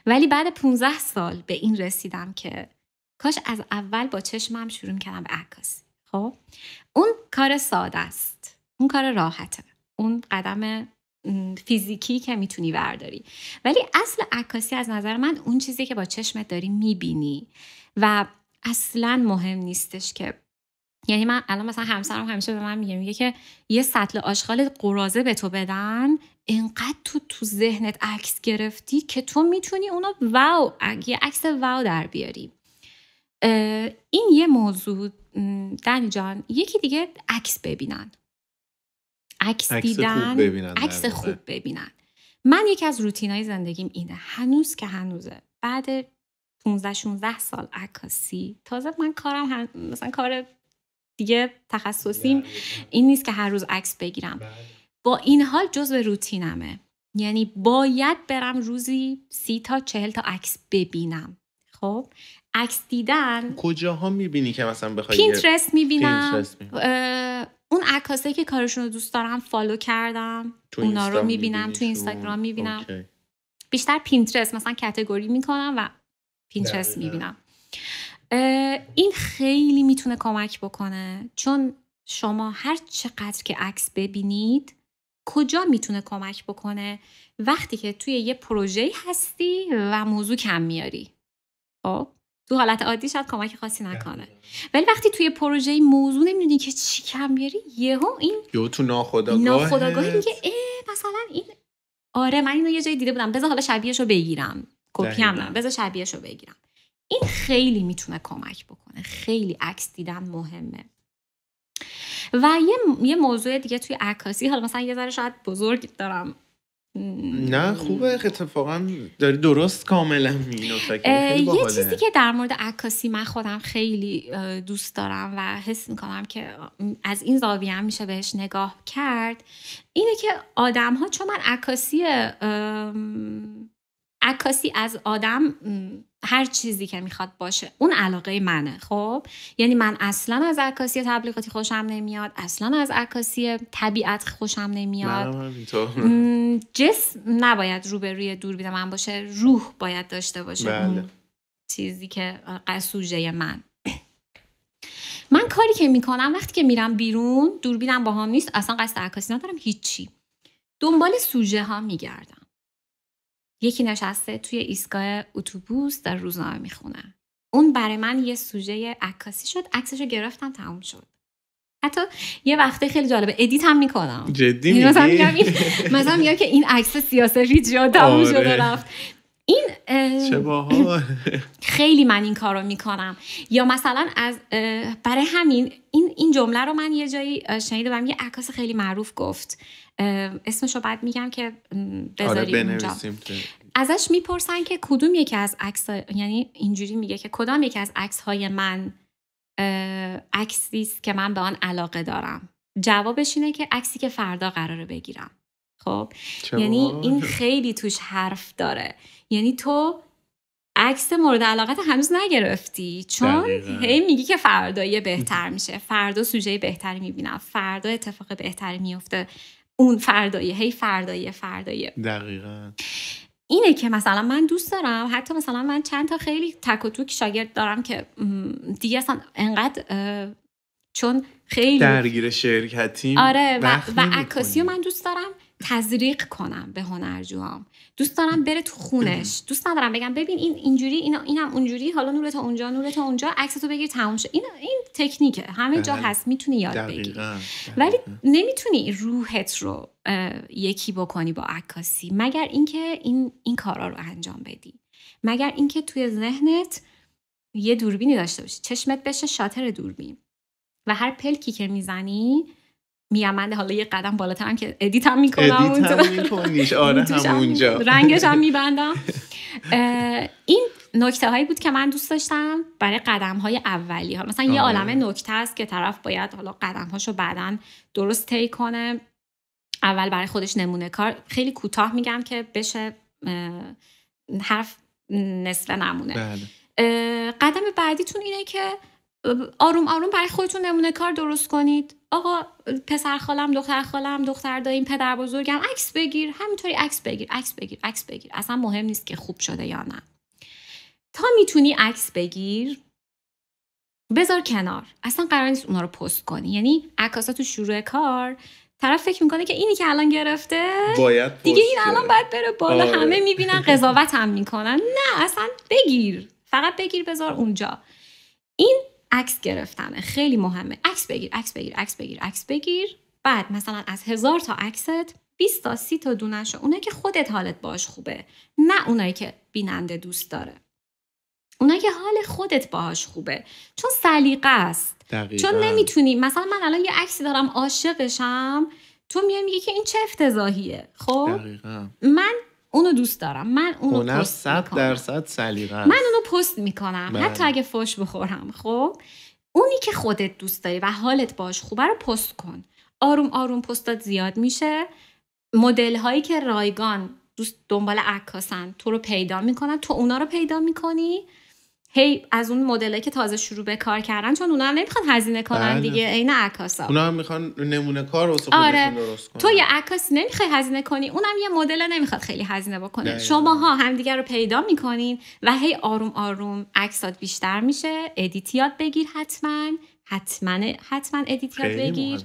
ولی بعد 15 سال به این رسیدم که کاش از اول با چشمم شروع کردم به عکاسی. خب اون کار ساده است. اون کار راحته. اون قدم فیزیکی که می‌تونی برداری. ولی اصل عکاسی از نظر من اون چیزی که با چشمت داری می‌بینی و اصلا مهم نیستش که یعنی من الان مثلا همسرم همیشه به من میگه میگه که یه سطل آشغال قرازه به تو بدن انقدر تو تو ذهنت عکس گرفتی که تو می‌تونی اونو واو یه عکس واو در بیاری. این یه موضوع. دنی جان یکی دیگه عکس ببینن. عکس دیدن عکس خوب ببینن. من یکی از روتینای زندگیم اینه. هنوز که هنوزه. بعد 15 16 سال عکاسی. تازه من کارم هم مثلا کار دیگه تخصصیم. این نیست که هر روز عکس بگیرم. بله. با این حال جزء روتینمه. یعنی باید برم روزی سی تا چهل تا عکس ببینم. خب؟ عکس دیدن کجاها می‌بینی که مثلا بخوای پینترست می‌بینم اون عکاسه که کارشون رو دوست دارم follow کردم. اونا رو می‌بینم تو اینستاگرام می‌بینم. بیشتر پینترست مثلا کتگوری می‌کنم و پینترست می‌بینم. این خیلی می‌تونه کمک بکنه چون شما هر چقدر که عکس ببینید کجا می‌تونه کمک بکنه؟ وقتی که توی یه پروژه هستی و موضوع کم میاری. خب؟ تو حالت عادی شاید کمک خاصی نکنه. ولی وقتی توی پروژه موضوع نمی‌دونی که چی کم بیاری یهو این یهو تو ناخداگاه ناخداگاهی میگه اه مثلا این آره من اینو یه جایی دیده بودم. بذار حالا شبیهشو بگیرم. کپی هم بذار شبیهشو بگیرم. این خیلی می‌تونه کمک بکنه. خیلی عکس دیدن مهمه. و یه, یه موضوع دیگه توی عکاسی حالا مثلا یه ذره شاید بزرگ دارم نه خوبه. اتفاقا داری درست کاملا یه چیزی که در مورد عکاسی من خودم خیلی دوست دارم و حس می‌کنم که از این زاویه هم میشه بهش نگاه کرد اینه که آدم ها چون من عکاسی عکاسی از آدم هر چیزی که می‌خواد باشه اون علاقه منه خب؟ یعنی من اصلا از عکاسی تبلیغاتی خوشم نمیاد اصلا از عکاسی طبیعت خوشم نمیاد. جسم نباید روبروی دوربین من باشه روح باید داشته باشه. بله. چیزی که سوژه من. من کاری که می‌کنم وقتی که میرم بیرون دوربینم با هم نیست اصلا قصد عکاسی ندارم هیچی. دنبال سوژه ها میگردم. یکی نشسته توی ایستگاه اتوبوس در روزنامه می‌خونه. اون برای من یه سوژه عکاسی شد عکسشو گرفتم تموم شد. حتی یه وقته خیلی جالبه ادیت هم می‌کنم. جدی میگی؟ مثلا میگم که این عکس سیاسی جا تموم شده آره. رفت. این خیلی من این کار رو می‌کنم. یا مثلا از برای همین این این جمله رو من یه جایی شنیدم. یه عکاس خیلی معروف گفت. اسمش رو بعد میگم که بذاری آره اونجا ازش می‌پرسن که کدوم یکی از عکس یعنی اینجوری میگه که کدام یکی از عکس های من عکسی است که من به آن علاقه دارم. جوابش اینه که عکسی که فردا قراره بگیرم. خب؟ یعنی این خیلی توش حرف داره. یعنی تو عکس مورد علاقت هنوز نگرفتی؟ چون هی میگی که فردا بهتر میشه. فردا سوژه بهتری می‌بینم. فردا اتفاق بهتری میفته. اون فردایی. هی فردایی فردایی. دقیقا. اینه که مثلا من دوست دارم. حتی مثلا من چند تا خیلی تک و توک شاگرد دارم که دیگه اصلا انقدر چون خیلی درگیر شرکتی آره و, و عکاسی من دوست دارم. تزریق کنم به هنرجوام دوست دارم بره تو خونش. دوست ندارم بگم ببین این اینجوری اینا اینم اونجوری حالا نور تا اونجا نور تا اونجا عکس تو بگیر تموم شد این این تکنیکه. همه جا بله. هست می‌تونی یاد بگیری. ولی نمی‌تونی روحت رو یکی بکنی با عکاسی. مگر اینکه این این کارا رو انجام بدی. مگر اینکه توی ذهنت یه دوربینی داشته باشی. چشمت بشه شاتر دوربین. و هر پلکی که می‌زنی میام من حالا یه قدم بالاترم که edit هم می‌کنم ادیت هم میکنیش. آره همونجا. رنگش هم میبندم. این نکته هایی بود که من دوست داشتم برای قدم های اولی. ها مثلا یه عالم نکته است که طرف باید حالا قدم هاشو بعدا درست طی کنه. اول برای خودش نمونه کار. خیلی کوتاه میگم که بشه حرف نصف نمونه. بله. قدم بعدیتون اینه که آروم آروم برای خودتون نمونه کار درست کنید. آقا پسر خالم دختر خالم دختر داییم پدر بزرگم عکس بگیر. همینطوری عکس بگیر عکس بگیر عکس بگیر. اصلا مهم نیست که خوب شده یا نه. تا می‌تونی عکس بگیر بذار کنار. اصلا قرار نیست اونا رو پست کنی. یعنی عکاسا تو شروع کار طرف فکر می‌کنه که اینی که الان گرفته باید دیگه این الان باید بره بالا. آره. همه می‌بینن قضاوت هم می‌کنن. نه اصلا بگیر. فقط بگیر بذار اونجا. این عکس گرفتنه. خیلی مهمه. عکس بگیر عکس بگیر عکس بگیر عکس بگیر. بعد مثلا از هزار تا عکست 20 تا 30 تا دونش اونایی که خودت حالت باش خوبه نه اونایی که بیننده دوست داره. اونایی که حال خودت باهاش خوبه. چون سلیقه است. دقیقا. چون نمی‌تونی مثلا من الان یه عکسی دارم عاشقشم. تو میای میگی که این چه افتضاحیه. خب؟ دقیقا. من اونو دوست دارم. من اونو هنر پست صد درصد سلیقه من اونو پست می‌کنم. بله. حتی اگه فوش بخورم خب؟ اونی که خودت دوست داری و حالت باش خوبه رو پست کن. آروم آروم پستات زیاد میشه. مدل هایی که رایگان دوست دنبال عکاسن تو رو پیدا می‌کنن. تو اونا رو پیدا می‌کنی. هی از اون مدلایی که تازه شروع به کار کردن چون اونا هم نمی‌خوان هزینه کنن بله. دیگه عین عکاسا اونا هم می‌خوان نمونه کار واسه آره. درست کنن. تو یه عکاسی نمی‌خوای هزینه کنی اونم یه مدل نمی‌خواد خیلی هزینه بکنه. شماها همدیگه رو پیدا می‌کنین و هی آروم آروم عکسات بیشتر میشه. ادیتیات بگیر حتما. حتما حتما edit یاد بگیر.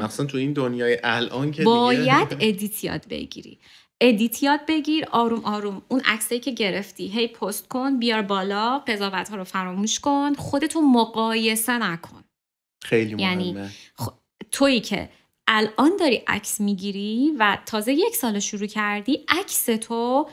مثلا تو این دنیای الان که باید edit یاد بگیری. edit یاد بگیر آروم آروم. اون عکسایی که گرفتی هی پست کن بیار بالا قضاوت ها رو فراموش کن خودتو مقایسه نکن. خیلی یعنی خ... تویی که الان داری عکس می‌گیری و تازه یک سال شروع کردی عکس تو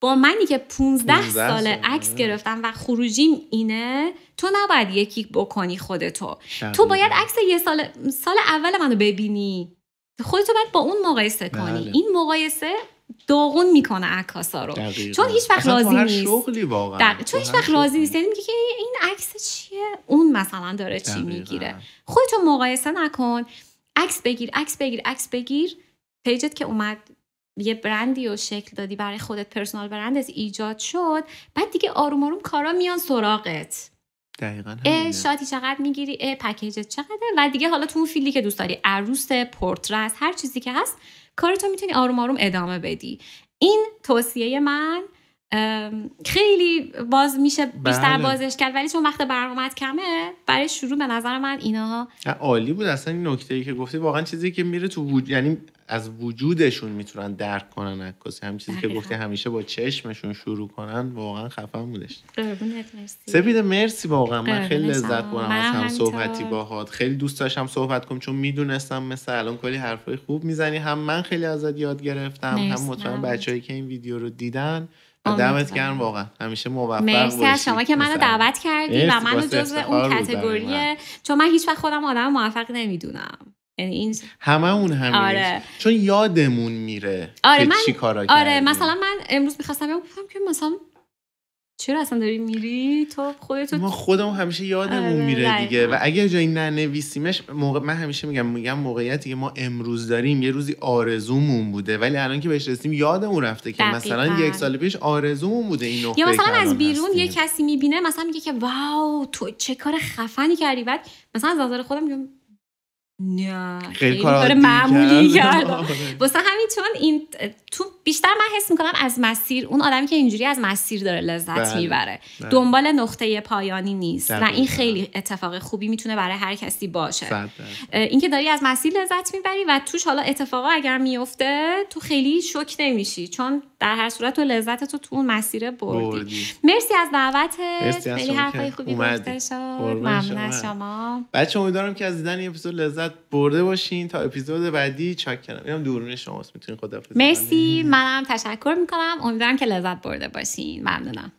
با منی که 15 سال عکس گرفتم و خروجیم اینه تو نباید یکی بکنی خودتو. تو باید عکس یه سال سال اول منو ببینی. خودتو باید با اون مقایسه کنی. بله. این مقایسه داغون می‌کنه عکاسا رو. چون هیچ وقت راضی نیست. شغلی واقعا. چون هیچ وقت راضی نیست. یعنی میگه که این عکس چیه؟ اون مثلا داره چی می‌گیره. خودتو مقایسه نکن. عکس بگیر عکس بگیر عکس بگیر. پیجت که اومد یه برندی و شکل دادی برای خودت پرسونال برندت ایجاد شد. بعد دیگه آروم آروم کارا میان سراغت. دقیقا اه شاتی چقدر می‌گیری؟ اه پکیجت چقدر و دیگه حالا تو اون فیلدی که دوست داری عروس پورترس هر چیزی که هست کارتو می‌تونی آروم آروم ادامه بدی این توصیه من خیلی باز میشه بیشتر بله. بازش کرد ولی چون وقت برنامه کمه برای شروع به نظر من اینها عالی بود اصلا این نکته ای که گفتی واقعا چیزی که میره تو وجود یعنی از وجودشون می‌تونن درک کنن عکاسی. هم چیزی که گفتی همیشه با چشمشون شروع کنن واقعا خفن بودش. سپیده مرسی واقعا. من خیلی لذت بردم از هم صحبتی باهات. خیلی دوست داشتم صحبت کنم چون می‌دونستم مثل الان کلی حرفای خوب می‌زنی. هم من خیلی ازت یاد گرفتم هم مطمئن بچه‌ای که این ویدیو رو دیدن دعوت گرم واقعا. همیشه موفق مرسی از شما که منو دعوت کردی و منو جزء اون کتگوریه چون من هیچ وقت خودم آدم موفق نمی‌دونم. یعنی این همه اون همین آره. چون یادمون میره آره من... چی کارا آره مثلا من امروز می‌خواستم بگم که مثلا چرا اصلا داری میری؟ تو خودت ما خودمون همیشه یادمون آره، میره دیگه. و اگه جایی ننویسیمش موقع من همیشه میگم میگم موقعیتی که ما امروز داریم یه روزی آرزومون بوده. ولی الان که بهش رسیدیم یادمون رفته که مثلا یک سال پیش آرزومون بوده این یا مثلا از بیرون یه کسی می‌بینه مثلا میگه که واو تو چه کار خفنی کردی. بعد مثلا از نظر خودم خیلی کار معمولی کرد واسه همین چون این تو بیشتر من حس می‌کنم از مسیر اون آدمی که اینجوری از مسیر داره لذت بله. می‌بره. بله. دنبال نقطه پایانی نیست و این خیلی اتفاق خوبی می‌تونه برای هر کسی باشه. اینکه داری از مسیر لذت می‌بری و توش حالا اتفاقا اگر میفته تو خیلی شوک نمیشی. چون در هر صورت تو لذت تو تو اون مسیر بردی, مرسی از دعوتت خیلی حرفای خوبی گفته شد. ممنون از شما. بچه امیدوارم که از دیدن این اپیزود لذت برده باشین. تا اپیزود بعدی چاک کنم اینم دورون شماست. می‌تونین خدا مرسی. منم تشکر می‌کنم. امیدوارم که لذت برده باشین. ممنونم.